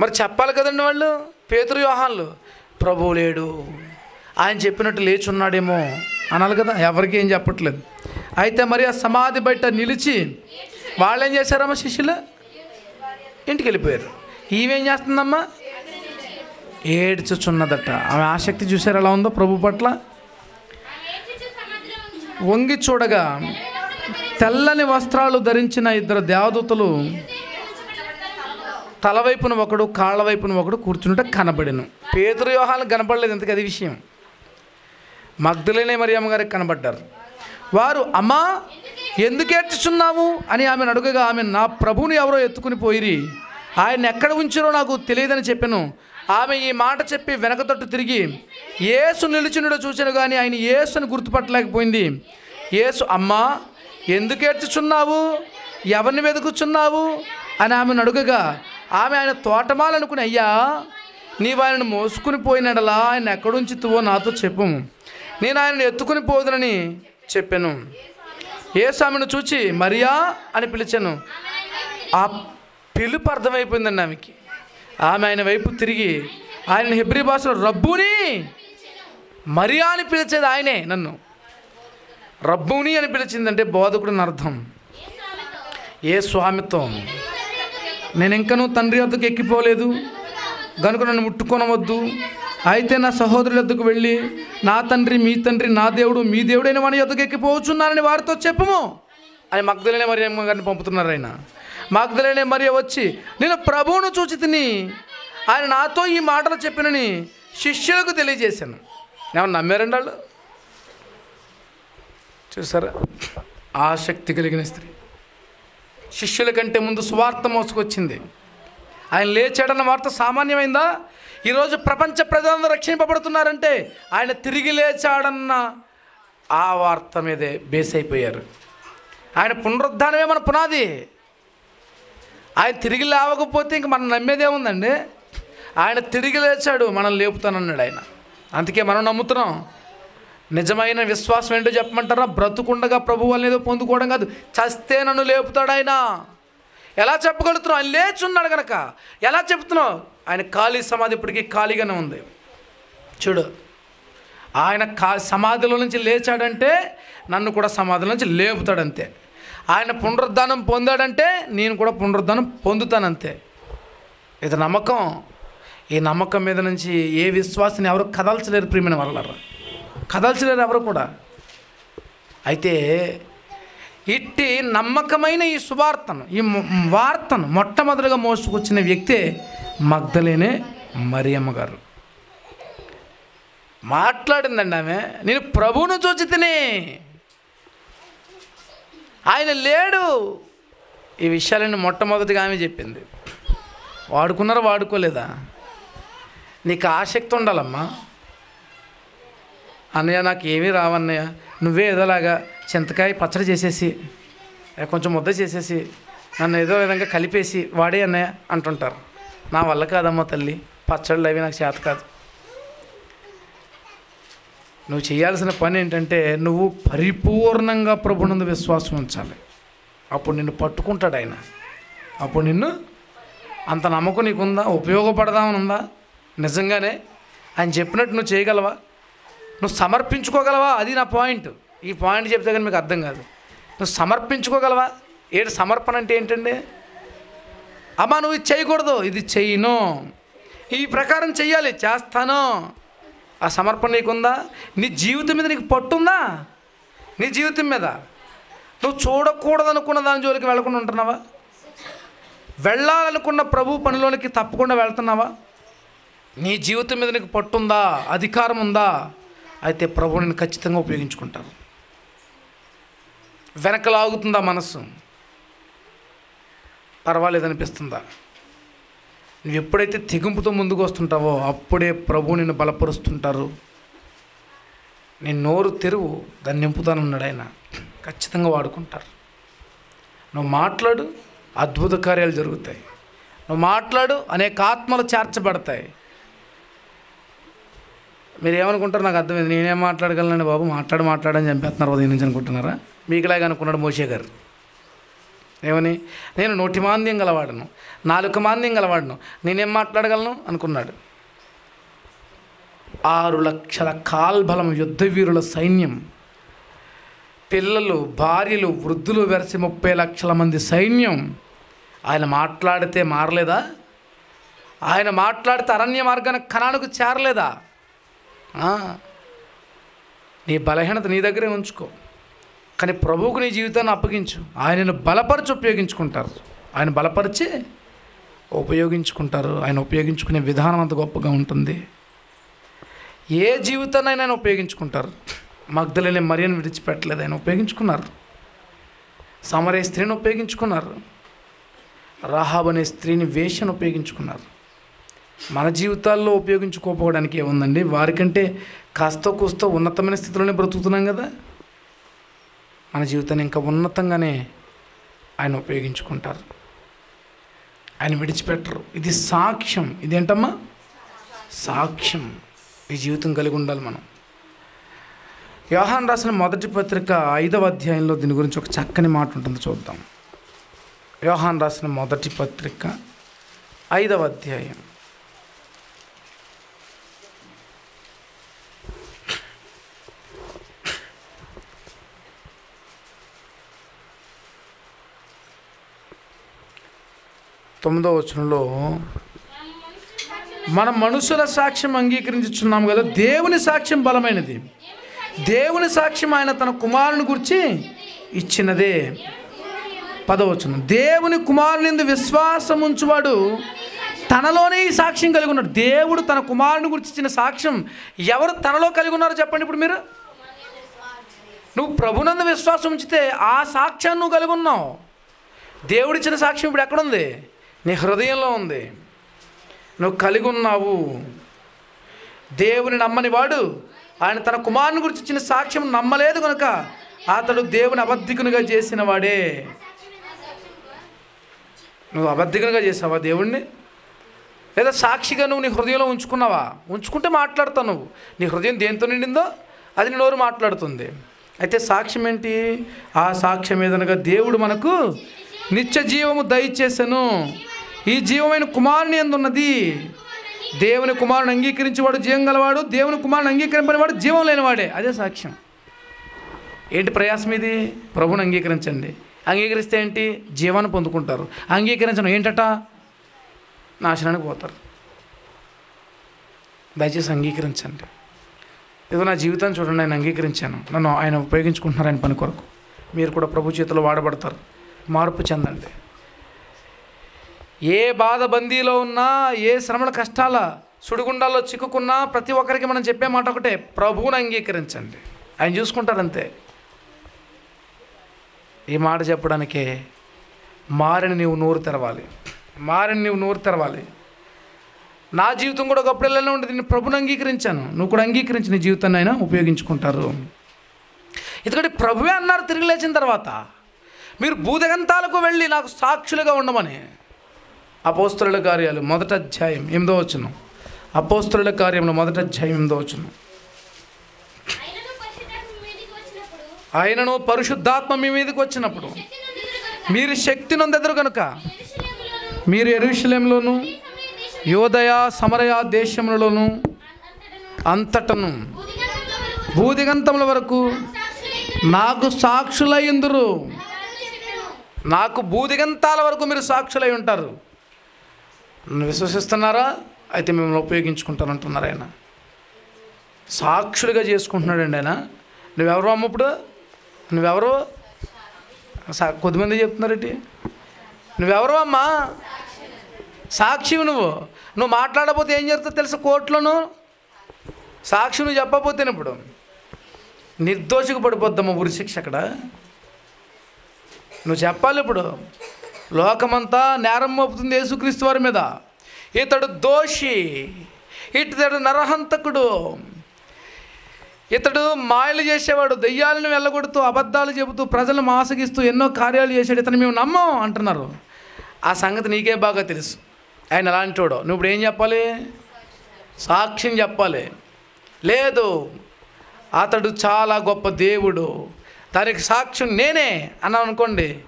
మరి చెప్పాలి కదండి వాళ్ళు పేతురు వ్యూహాన్లు ప్రభువు లేడు ఆయన చెప్పినట్టు లేచున్నాడేమో అనాలి కదా ఎవరికి ఏం చెప్పట్లేదు. అయితే మరి ఆ సమాధి బయట నిలిచి వాళ్ళు ఏం చేశారమ్మా శిష్యులు? ఇంటికి వెళ్ళిపోయారు. ఈవేం చేస్తుందమ్మా? ఏడ్చుచున్నదట. ఆమె ఆసక్తి చూసారు ఎలా ఉందో ప్రభు పట్ల? వంగి చూడగా తెల్లని వస్త్రాలు ధరించిన ఇద్దరు దేవదూతలు తల వైపున ఒకడు కాళ్ళ వైపున ఒకడు కూర్చుంటే కనబడిను. పేదరు వ్యూహాలు కనబడలేదు ఇంతకు అది విషయం. మగ్ధులేనే మరి అమ్మగారికి కనబడ్డారు. వారు అమ్మా ఎందుకు ఏడ్చుచున్నావు? అని ఆమెను అడుగగా ఆమె నా ప్రభువుని ఎవరో ఎత్తుకుని పోయిరి. ఆయన ఎక్కడ ఉంచారో నాకు తెలియదని చెప్పాను. ఆమె ఈ మాట చెప్పి వెనక తట్టు తిరిగి ఏసు నిలిచినడో చూశాను కానీ ఆయన ఏసుని గుర్తుపట్టలేకపోయింది. ఏసు అమ్మా ఎందుకు ఏడ్చుచున్నావు? ఎవరిని వెతుకుచున్నావు? అని ఆమెను అడుగగా ఆమె ఆయన తోటమాలనుకుని అయ్యా నీవు ఆయనను మోసుకుని పోయినడలా ఆయన ఎక్కడుంచుతువో నాతో చెప్పు. నేను ఆయనను ఎత్తుకుని పోదునని చెప్పాను. ఏ స్వామిని చూచి మరియా అని పిలిచాను. ఆ పిలుపు అర్థమైపోయిందండి ఆమెకి. ఆమె ఆయన వైపు తిరిగి ఆయన హెబ్రి భాషలో రబ్బుని మరియా అని పిలిచేది ఆయనే నన్ను. రబ్బుని అని పిలిచిందంటే బోధకుడిని అర్థం. ఏ స్వామితో నేను ఇంకనూ తండ్రి వద్దకు ఎక్కిపోలేదు. గనుక నన్ను ముట్టుకొనవద్దు. అయితే నా సహోదరుల యొద్దకు వెళ్ళి నా తండ్రి మీ తండ్రి నా దేవుడు మీ దేవుడైన వాని యొద్దకు ఎక్కిపోవచ్చున్నానని వారితో చెప్పము. అని మగ్ధులనే మరి గారిని పంపుతున్నారు ఆయన. మగ్ధులనే మరి వచ్చి నేను ప్రభువును చూచి తిని ఆయన నాతో ఈ మాటలు చెప్పినని శిష్యులకు తెలియజేశాను. ఏమన్నా నమ్మారండి వాళ్ళు? చూసారా? ఆసక్తి కలిగిన స్త్రీ. శిష్యుల కంటే ముందు స్వార్థ మోసుకొచ్చింది. ఆయన లేచాడన్న వార్త సామాన్యమైందా? ఈరోజు ప్రపంచ ప్రజలందరూ రక్షింపబడుతున్నారంటే ఆయన తిరిగి లేచాడన్న ఆ వార్త మీదే బేస్ అయిపోయారు. ఆయన పునరుద్ధానమే మన పునాది. ఆయన తిరిగి లేవకపోతే ఇంక మనం నమ్మేదేముందండి ఆయన తిరిగి లేచాడు మనం లేపుతానన్నాడు ఆయన. అందుకే మనం నమ్ముతున్నాం. నిజమైన విశ్వాసం ఏంటో చెప్పమంటారా? బ్రతుకుండగా ప్రభువు అనేది పొందుకోవడం కాదు. చస్తే నన్ను లేపుతాడు ఆయన. ఎలా చెప్పగలుగుతున్నావు? ఆయన లేచున్నాడు కనుక ఎలా చెప్తున్నావు? ఆయన ఖాళీ సమాధి ఇప్పటికీ ఖాళీగానే ఉంది. చూడు ఆయన కా సమాధిలో నుంచి లేచాడంటే నన్ను కూడా సమాధిలో నుంచి లేపుతాడంతే. ఆయన పునరుద్ధానం పొందాడంటే నేను కూడా పునరుద్ధానం పొందుతానంతే. ఇది నమ్మకం. ఈ నమ్మకం మీద నుంచి ఏ విశ్వాసని ఎవరు కదల్చలేరు ప్రియమైన వాళ్ళరా కదల్చలేరు ఎవరు కూడా. అయితే ఇట్టి నమ్మకమైన ఈ సువార్తను ఈ వార్తను మొట్టమొదటిగా మోసుకొచ్చిన వ్యక్తే మగ్ధలేనే మరియమ్మ గారు. మాట్లాడిందండి ఆమె నేను ప్రభువును చూచి తిని ఆయన లేడు. ఈ విషయాలన్నీ మొట్టమొదటిగా ఆమె చెప్పింది. వాడుకున్నారా వాడుకోలేదా? నీకు ఆసక్తి ఉండాలమ్మా. అన్నయ్య నాకు ఏమీ రావన్నయ్య. నువ్వే ఏదోలాగా చింతకాయ పచ్చడి చేసేసి కొంచెం ముద్ద చేసేసి నన్ను ఏదో విధంగా కలిపేసి వాడే అన్నయ్య అంటుంటారు. నా వల్ల కాదమ్మా తల్లి పచ్చళ్ళు అవి నాకు చేత కాదు. నువ్వు చేయాల్సిన పని ఏంటంటే నువ్వు పరిపూర్ణంగా ప్రభునందు విశ్వాసం ఉంచాలి. అప్పుడు నిన్ను పట్టుకుంటాడు ఆయన. అప్పుడు నిన్ను అంత నమ్మకం నీకుందా? ఉపయోగపడదామని ఉందా నిజంగానే ఆయన చెప్పినట్టు నువ్వు చేయగలవా? నువ్వు సమర్పించుకోగలవా? అది నా పాయింట్. ఈ పాయింట్ చెప్తే కానీ మీకు అర్థం కాదు. నువ్వు సమర్పించుకోగలవా? ఏడు సమర్పణ అంటే ఏంటండి? అమ్మా నువ్వు ఇది చేయకూడదు. ఇది చేయను. ఈ ప్రకారం చెయ్యాలి. చేస్తాను. ఆ సమర్పణ నీకుందా? నీ జీవితం మీద నీకు పట్టుందా? నీ జీవితం మీద? నువ్వు చూడకూడదు అనుకున్న దాని జోలికి వెళ్ళకుండా ఉంటున్నావా? వెళ్ళాలనుకున్న ప్రభు పనిలోనికి తప్పకుండా వెళ్తున్నావా? నీ జీవితం మీద నీకు పట్టుందా? అధికారం ఉందా? అయితే ప్రభు నేను ఖచ్చితంగా ఉపయోగించుకుంటాను వెనకలాగుతుందా మనస్సు పర్వాలేదు అనిపిస్తుందా నువ్వు ఎప్పుడైతే తెగింపుతో ముందుకు వస్తుంటావో అప్పుడే ప్రభు నిన్ను బలపరుస్తుంటారు. నీ నోరు తెరువు దాన్ని నింపుతానన్నాడు ఆయన ఖచ్చితంగా వాడుకుంటారు. నువ్వు మాట్లాడు అద్భుత కార్యాలు జరుగుతాయి. నువ్వు మాట్లాడు అనేక ఆత్మలు చేర్చబడతాయి. మీరు ఏమనుకుంటారు నాకు అర్థమైంది. నేనేం మాట్లాడగలనండి బాబు మాట్లాడి మాట్లాడని చంపేస్తున్నారు ఉదయం నుంచి అనుకుంటున్నారా? మీకులాగే అనుకున్నాడు మోషే గారు. ఏమని? నేను నోటి మాంద్యం గలవాడను నాలుక మాంద్యం గలవాడను నేనేం మాట్లాడగలను? అనుకున్నాడు. ఆరు లక్షల కాల్బలం యుద్ధవీరుల సైన్యం పిల్లలు భార్యలు వృద్ధులు వెరసి ముప్పై లక్షల మంది సైన్యం. ఆయన మాట్లాడితే మారలేదా? ఆయన మాట్లాడితే అరణ్య మార్గాన కణానికి చేరలేదా? నీ బలహీనత నీ దగ్గరే ఉంచుకో. కానీ ప్రభువుకు నీ జీవితాన్ని అప్పగించు. ఆయనను బలపరిచి ఉపయోగించుకుంటారు. ఆయన బలపరిచి ఉపయోగించుకుంటారు. ఆయన ఉపయోగించుకునే విధానం అంత గొప్పగా ఉంటుంది. ఏ జీవితాన్ని ఆయన ఉపయోగించుకుంటారు. మగ్ధలేని మరియను విడిచిపెట్టలేదు. ఆయన ఉపయోగించుకున్నారు. సమరే స్త్రీని ఉపయోగించుకున్నారు. రాహాబ్ అనే స్త్రీని వేషను ఉపయోగించుకున్నారు. మన జీవితాల్లో ఉపయోగించుకోకపోవడానికి ఏముందండి? వారికంటే కాస్త కూస్త ఉన్నతమైన స్థితిలోనే బ్రతుకుతున్నాం కదా? మన జీవితాన్ని ఇంకా ఉన్నతంగానే ఆయన ఉపయోగించుకుంటారు. ఆయన విడిచిపెట్టరు. ఇది సాక్ష్యం. ఇదేంటమ్మా? సాక్ష్యం. ఈ జీవితం కలిగి ఉండాలి మనం. వ్యవహారం రాసిన మొదటి పత్రిక ఐదవ అధ్యాయంలో దీని గురించి ఒక చక్కని మాట ఉంటుంది చూద్దాం. వ్యవహారం రాసిన మొదటి పత్రిక ఐదవ అధ్యాయం. తొమ్మిదో వచనంలో మన మనుషుల సాక్ష్యం అంగీకరించుచున్నాం కదా దేవుని సాక్ష్యం బలమైనది. దేవుని సాక్ష్యం ఆయన తన కుమారుని గురించి ఇచ్చినదే. పదవచనం దేవుని కుమారుని విశ్వాసం ఉంచువాడు తనలోనే ఈ సాక్ష్యం కలిగి ఉన్నాడు. దేవుడు తన కుమారుని గురించి ఇచ్చిన సాక్ష్యం ఎవరు తనలో కలిగి ఉన్నారో చెప్పండి ఇప్పుడు మీరు. నువ్వు ప్రభునందు విశ్వాసం ఉంచితే ఆ సాక్ష్యాన్ని నువ్వు కలిగి ఉన్నావు. దేవుడిచ్చిన సాక్ష్యం ఇప్పుడు ఎక్కడుంది? నీ హృదయంలో ఉంది. నువ్వు కలిగి ఉన్నావు. దేవుని నమ్మని వాడు ఆయన తన కుమారుని గురించి ఇచ్చిన సాక్ష్యం నమ్మలేదు కనుక అతడు దేవుని అబద్ధికునిగా చేసిన వాడే. నువ్వు అబద్ధికునిగా చేసావా దేవుణ్ణి? లేదా సాక్షిగా నువ్వు నీ హృదయంలో ఉంచుకున్నావా? ఉంచుకుంటే మాట్లాడతావు నువ్వు. నీ హృదయం దేంతో నిండిందో అది నీ నోరు మాట్లాడుతుంది. అయితే సాక్ష్యం ఏంటి? ఆ సాక్ష్యం ఏదనగా దేవుడు మనకు నిత్య జీవము దయచేసను. ఈ జీవమైన కుమారుని ఎందున్నది? దేవుని కుమారుని అంగీకరించేవాడు జీవం గలవాడు దేవుని కుమారుని అంగీకరింపనివాడు జీవం లేనివాడే. అదే సాక్ష్యం. ఏంటి ప్రయాసం ఇది? ప్రభుని అంగీకరించండి. అంగీకరిస్తే ఏంటి? జీవాన్ని పొందుకుంటారు. అంగీకరించడం ఏంటట? నాశనానికి పోతారు. దయచేసి అంగీకరించండి. ఏదో నా జీవితాన్ని చూడండి ఆయన అంగీకరించాను. నన్ను ఆయన ఉపయోగించుకుంటున్నారు ఆయన పని కొరకు. మీరు కూడా ప్రభు చేతిలో వాడబడతారు. మార్పు చెందండి. ఏ బాధ బందీలో ఉన్నా ఏ శ్రమల కష్టాల సుడిగుండాల్లో చిక్కుకున్నా ప్రతి ఒక్కరికి మనం చెప్పే మాట ఒకటే ప్రభువుని అంగీకరించండి. ఆయన చూసుకుంటారు అంతే ఈ మాట చెప్పడానికే మారిన నీవు నోరు తెరవాలి. మారిన నీవు నోరు తెరవాలి. నా జీవితం కూడా ఒకప్పుడు ఇలానే ఉండేది. నేను ప్రభుని అంగీకరించాను. నువ్వు కూడా అంగీకరించి నీ జీవితాన్ని అయినా ఉపయోగించుకుంటారు. ఎందుకంటే ప్రభువే అన్నారు తిరిగి లేచిన తర్వాత మీరు భూదగంతాలకు వెళ్ళి నాకు సాక్షులుగా ఉండమని. అపోస్తుల కార్యాలు మొదట అధ్యాయం ఎనిమిదో వచ్చును అపోస్తుల కార్యంలో మొదట అధ్యాయం ఎనిమిదో వచ్చును ఆయనను పరిశుద్ధాత్మ మీ మీదకి వచ్చినప్పుడు మీరు శక్తి నొందెదరు కనుక మీరు ఎరుషలేంలోను యోదయ సమరయ దేశములలోను అంతటను వరకు భూదిగంతముల వరకు నాకు సాక్షులయ్యుందురు నాకు భూదిగంతాల వరకు మీరు సాక్షులై ఉంటారు. నన్ను విశ్వసిస్తున్నారా? అయితే మిమ్మల్ని ఉపయోగించుకుంటానంటున్నారు ఆయన. సాక్షులుగా చేసుకుంటున్నాడండి ఆయన. నువ్వెవరు అమ్మ ఇప్పుడు నువ్వెవరు? సా కొద్దిమంది చెప్తున్నారేంటి నువ్వెవరు అమ్మా? సాక్షివి నువ్వు. నువ్వు మాట్లాడకపోతే ఏం జరుగుతుందో తెలుసు కోర్టులోను? సాక్షి నువ్వు చెప్పకపోతేనే ఇప్పుడు? నిర్దోషికి పడిపోద్దమ్మా ఉరి శిక్ష అక్కడ. నువ్వు చెప్పాలి ఇప్పుడు. లోకమంతా నేరం మోపుతుంది యేసుక్రీస్తు వారి మీద. ఇతడు దోషి ఇతడు నరహంతకుడు ఇతడు మాయలు చేసేవాడు దెయ్యాలను వెళ్ళగొడుతూ అబద్ధాలు చెబుతూ ప్రజలను ఆసగిస్తూ ఎన్నో కార్యాలు చేశాడు ఇతను మేము నమ్మం అంటున్నారు. ఆ సంగతి నీకే బాగా తెలుసు. ఆయన అలాంటివాడు నువ్వు ఇప్పుడు ఏం చెప్పాలి? సాక్ష్యం చెప్పాలి. లేదు అతడు చాలా గొప్ప దేవుడు. దానికి సాక్ష్యం నేనే అన్నాను అనుకోండి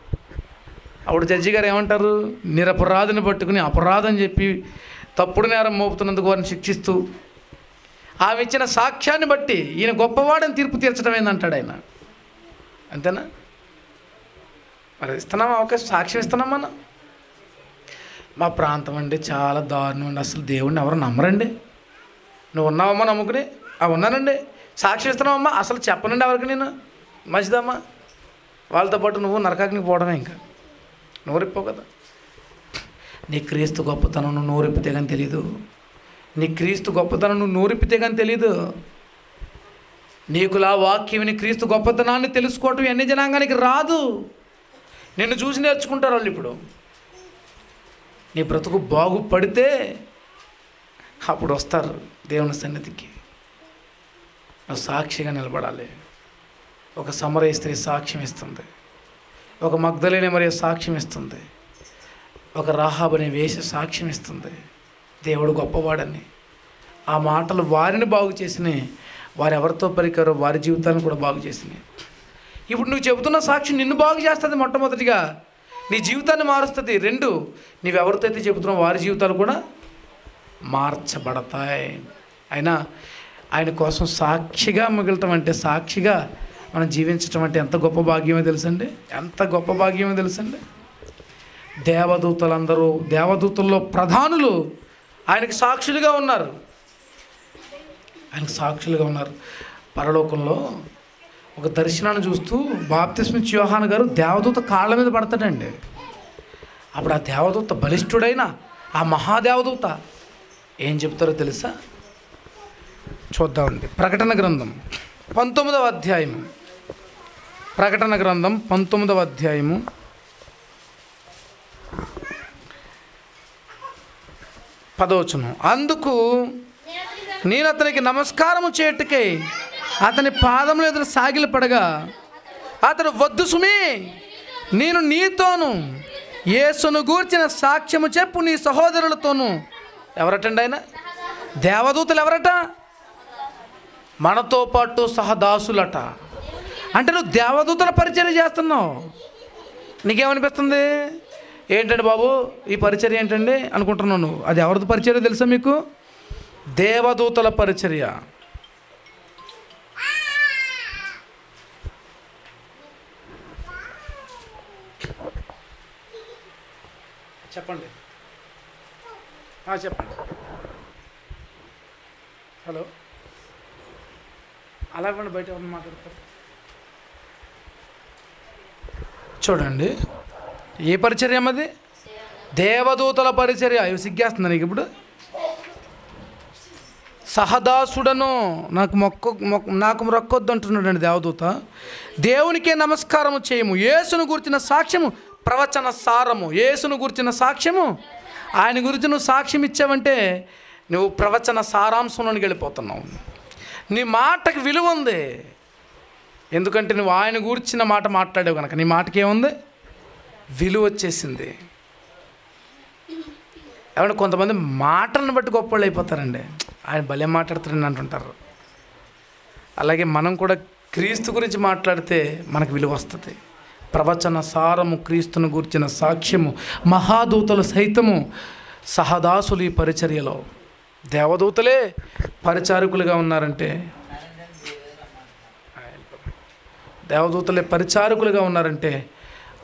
అప్పుడు జడ్జి గారు ఏమంటారు? నిరపరాధిని పట్టుకుని అపరాధం చెప్పి తప్పుడు నేరం మోపుతున్నందుకు వారిని శిక్షిస్తూ ఆమె ఇచ్చిన సాక్ష్యాన్ని బట్టి ఈయన గొప్పవాడని తీర్పు తీర్చడం ఏందంటాడు ఆయన? అంతేనా? మరి ఇస్తున్నాం అవకాశం? సాక్ష్యం ఇస్తున్నాం మనం మా ప్రాంతం అండి చాలా దారుణం అండి అసలు దేవుడిని ఎవరు నమ్మరండి? నువ్వు ఉన్నావమ్మా నమ్ముకుని? ఆ ఉన్నానండి. సాక్షి ఇస్తున్నావమ్మా. అసలు చెప్పనండి ఎవరికి నేను? మంచిదమ్మా వాళ్ళతో పాటు నువ్వు నరకానికి పోవడమే ఇంకా. నోరిప్పవు కదా. నీ క్రీస్తు గొప్పతనం నువ్వు నోరెప్పితే కానీ తెలీదు. నీ క్రీస్తు గొప్పతనం నువ్వు నోరెప్పితే కానీ తెలీదు. నీకులా వాక్యం క్రీస్తు గొప్పతనాన్ని తెలుసుకోవటం ఎన్ని జనాంగానికి రాదు. నిన్ను చూసి నేర్చుకుంటారు వాళ్ళు ఇప్పుడు. నీ బ్రతుకు బాగుపడితే అప్పుడు వస్తారు దేవుని సన్నిధికి. నువ్వు సాక్షిగా నిలబడాలి. ఒక సమరయ స్త్రీ సాక్ష్యం ఇస్తుంది. ఒక మగ్ధలేని మరియు సాక్ష్యం ఇస్తుంది. ఒక రాహాబ్ అనే సాక్ష్యం ఇస్తుంది. దేవుడు గొప్పవాడని. ఆ మాటలు వారిని బాగు చేసినాయి. వారు ఎవరితో పరికారో వారి జీవితాన్ని కూడా బాగు చేసినాయి. ఇప్పుడు నువ్వు చెబుతున్న సాక్షి నిన్ను బాగు చేస్తుంది మొట్టమొదటిగా. నీ జీవితాన్ని మారుస్తుంది. రెండు నీవెవరితో అయితే చెబుతున్నావు వారి జీవితాలు కూడా మార్చబడతాయి. అయినా ఆయన కోసం సాక్షిగా మిగలటం అంటే సాక్షిగా మనం జీవించటం అంటే ఎంత గొప్ప భాగ్యమో తెలుసండి? ఎంత గొప్ప భాగ్యమో తెలుసండి? దేవదూతలందరూ దేవదూతల్లో ప్రధానులు ఆయనకి సాక్షులుగా ఉన్నారు. ఆయనకు సాక్షులుగా ఉన్నారు. పరలోకంలో ఒక దర్శనాన్ని చూస్తూ బాప్తిస్మిచ్ యోహాన్ గారు దేవదూత కాళ్ళ మీద పడతాడండి. అప్పుడు ఆ దేవదూత బలిష్ఠుడైన ఆ మహాదేవదూత ఏం చెప్తారో తెలుసా? చూద్దామండి. ప్రకటన గ్రంథం పంతొమ్మిదవ అధ్యాయము. ప్రకటన గ్రంథం పంతొమ్మిదవ అధ్యాయము. పదవచనం. అందుకు నేను అతనికి నమస్కారము చేయుటకై అతని పాదముల ఎదురు సాగిలి పడగా అతడు వద్దు సుమి నేను నీతోను యేసును గూర్చిన సాక్ష్యము చెప్పు నీ సహోదరులతోనూ. ఎవరటండి ఆయన? దేవదూతలు ఎవరట? మనతో పాటు సహదాసులట. అంటే నువ్వు దేవదూతల పరిచయం చేస్తున్నావు. నీకేమనిపిస్తుంది? ఏంటండి బాబు ఈ పరిచర్య ఏంటండి అనుకుంటున్నావు నువ్వు? అది ఎవరిది పరిచర్య తెలుసా మీకు? దేవదూతల పరిచర్య. చెప్పండి. చెప్పండి. హలో. అలా బయట ఎవరిని మాట్లాడతారు? చూడండి. ఏ పరిచర్య అది దేవదూతల పరిచర్య. అవి సిగ్గేస్తుంది నీకు ఇప్పుడు. సహదాసుడను నాకు మొక్క మొక్క నాకు మొక్కొద్దు అంటున్నాడండి దేవదూత. దేవునికే నమస్కారము చేయము. యేసును గురించిన సాక్ష్యము ప్రవచన సారము. యేసును గురించిన సాక్ష్యము ఆయన గురించి నువ్వు సాక్ష్యం ఇచ్చావంటే నువ్వు ప్రవచన సారాంశంలోనికి వెళ్ళిపోతున్నావు. నీ మాటకు విలువ ఉంది. ఎందుకంటే నువ్వు ఆయన గూర్చిన మాట మాట్లాడావు కనుక నీ మాటకి ఏముంది విలువ వచ్చేసింది. ఏమంటే కొంతమంది మాటలను బట్టి గొప్పవాళ్ళు అయిపోతారండి. ఆయన భలే మాట్లాడుతారని అంటుంటారు. అలాగే మనం కూడా క్రీస్తు గురించి మాట్లాడితే మనకు విలువ వస్తుంది. ప్రవచన సారము క్రీస్తును గురించిన సాక్ష్యము మహాదూతలు సైతము సహదాసులు ఈ పరిచర్యలో. దేవదూతలే పరిచారకులుగా ఉన్నారంటే దేవదూతలే పరిచారకులుగా ఉన్నారంటే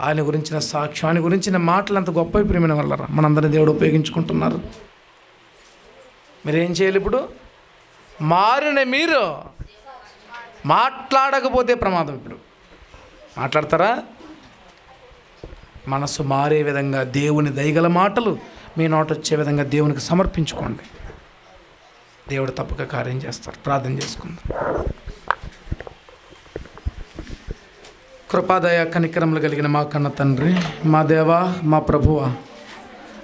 ఆయన గురించిన సాక్ష్యం ఆయన గురించిన మాటలు అంత గొప్ప ప్రేమిన వల్ల మనందరిని దేవుడు ఉపయోగించుకుంటున్నారు. మీరేం చేయాలి ఇప్పుడు? మారిన మీరు మాట్లాడకపోతే ప్రమాదం ఇప్పుడు. మాట్లాడతారా? మనసు మారే విధంగా దేవుని దయగల మాటలు మీ నోట వచ్చే విధంగా దేవునికి సమర్పించుకోండి. దేవుడు తప్పక కార్యం చేస్తారు. ప్రార్థన చేసుకుందాం. కృపాదయ కనికరములు కలిగిన మా కన్న తండ్రి మా దేవా మా ప్రభువా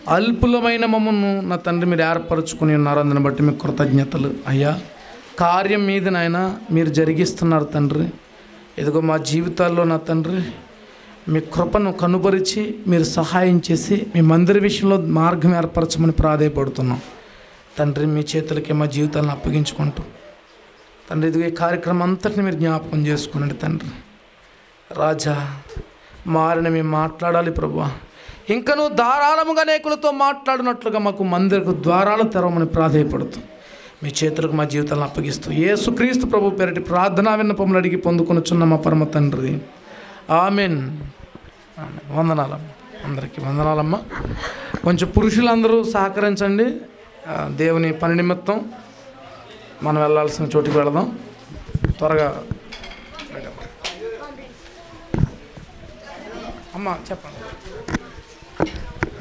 అల్పులమైన మమ్మను నా తండ్రి మీరు ఏర్పరచుకుని ఉన్నారు. అందుని బట్టి మీకు కృతజ్ఞతలు. అయ్యా కార్యం మీద నాయన మీరు జరిగిస్తున్నారు తండ్రి. ఇదిగో మా జీవితాల్లో నా తండ్రి మీ కృపను కనుపరిచి మీరు సహాయం చేసి మీ మందిర విషయంలో మార్గం ఏర్పరచమని ప్రాధేయపడుతున్నాం. తండ్రి మీ చేతులకి మా జీవితాలను అప్పగించుకుంటూ తండ్రి ఇదిగో ఈ కార్యక్రమం అంతటిని మీరు జ్ఞాపకం చేసుకోనండి తండ్రి. రాజా మారిన మేము మాట్లాడాలి ప్రభు ఇంకను ధారాళముగా అనేకులతో మాట్లాడినట్లుగా మాకు మందిరకు ద్వారాలు తెరవమని ప్రాధేయపడుతూ మీ చేతులకు మా జీవితాలను అప్పగిస్తూ ఏసుక్రీస్తు ప్రభు పేరటి ప్రార్థనా విన్నపములు అడిగి పొందుకొనుచున్న మా పరమ తండ్రి. ఆమెన్. వందనాలమ్మ. అందరికీ వందనాలమ్మ. కొంచెం పురుషులందరూ సహకరించండి. దేవుని పని నిమిత్తం మనం వెళ్ళాల్సిన చోటుకి వెళదాం. త్వరగా అమ్మ చెప్పండి.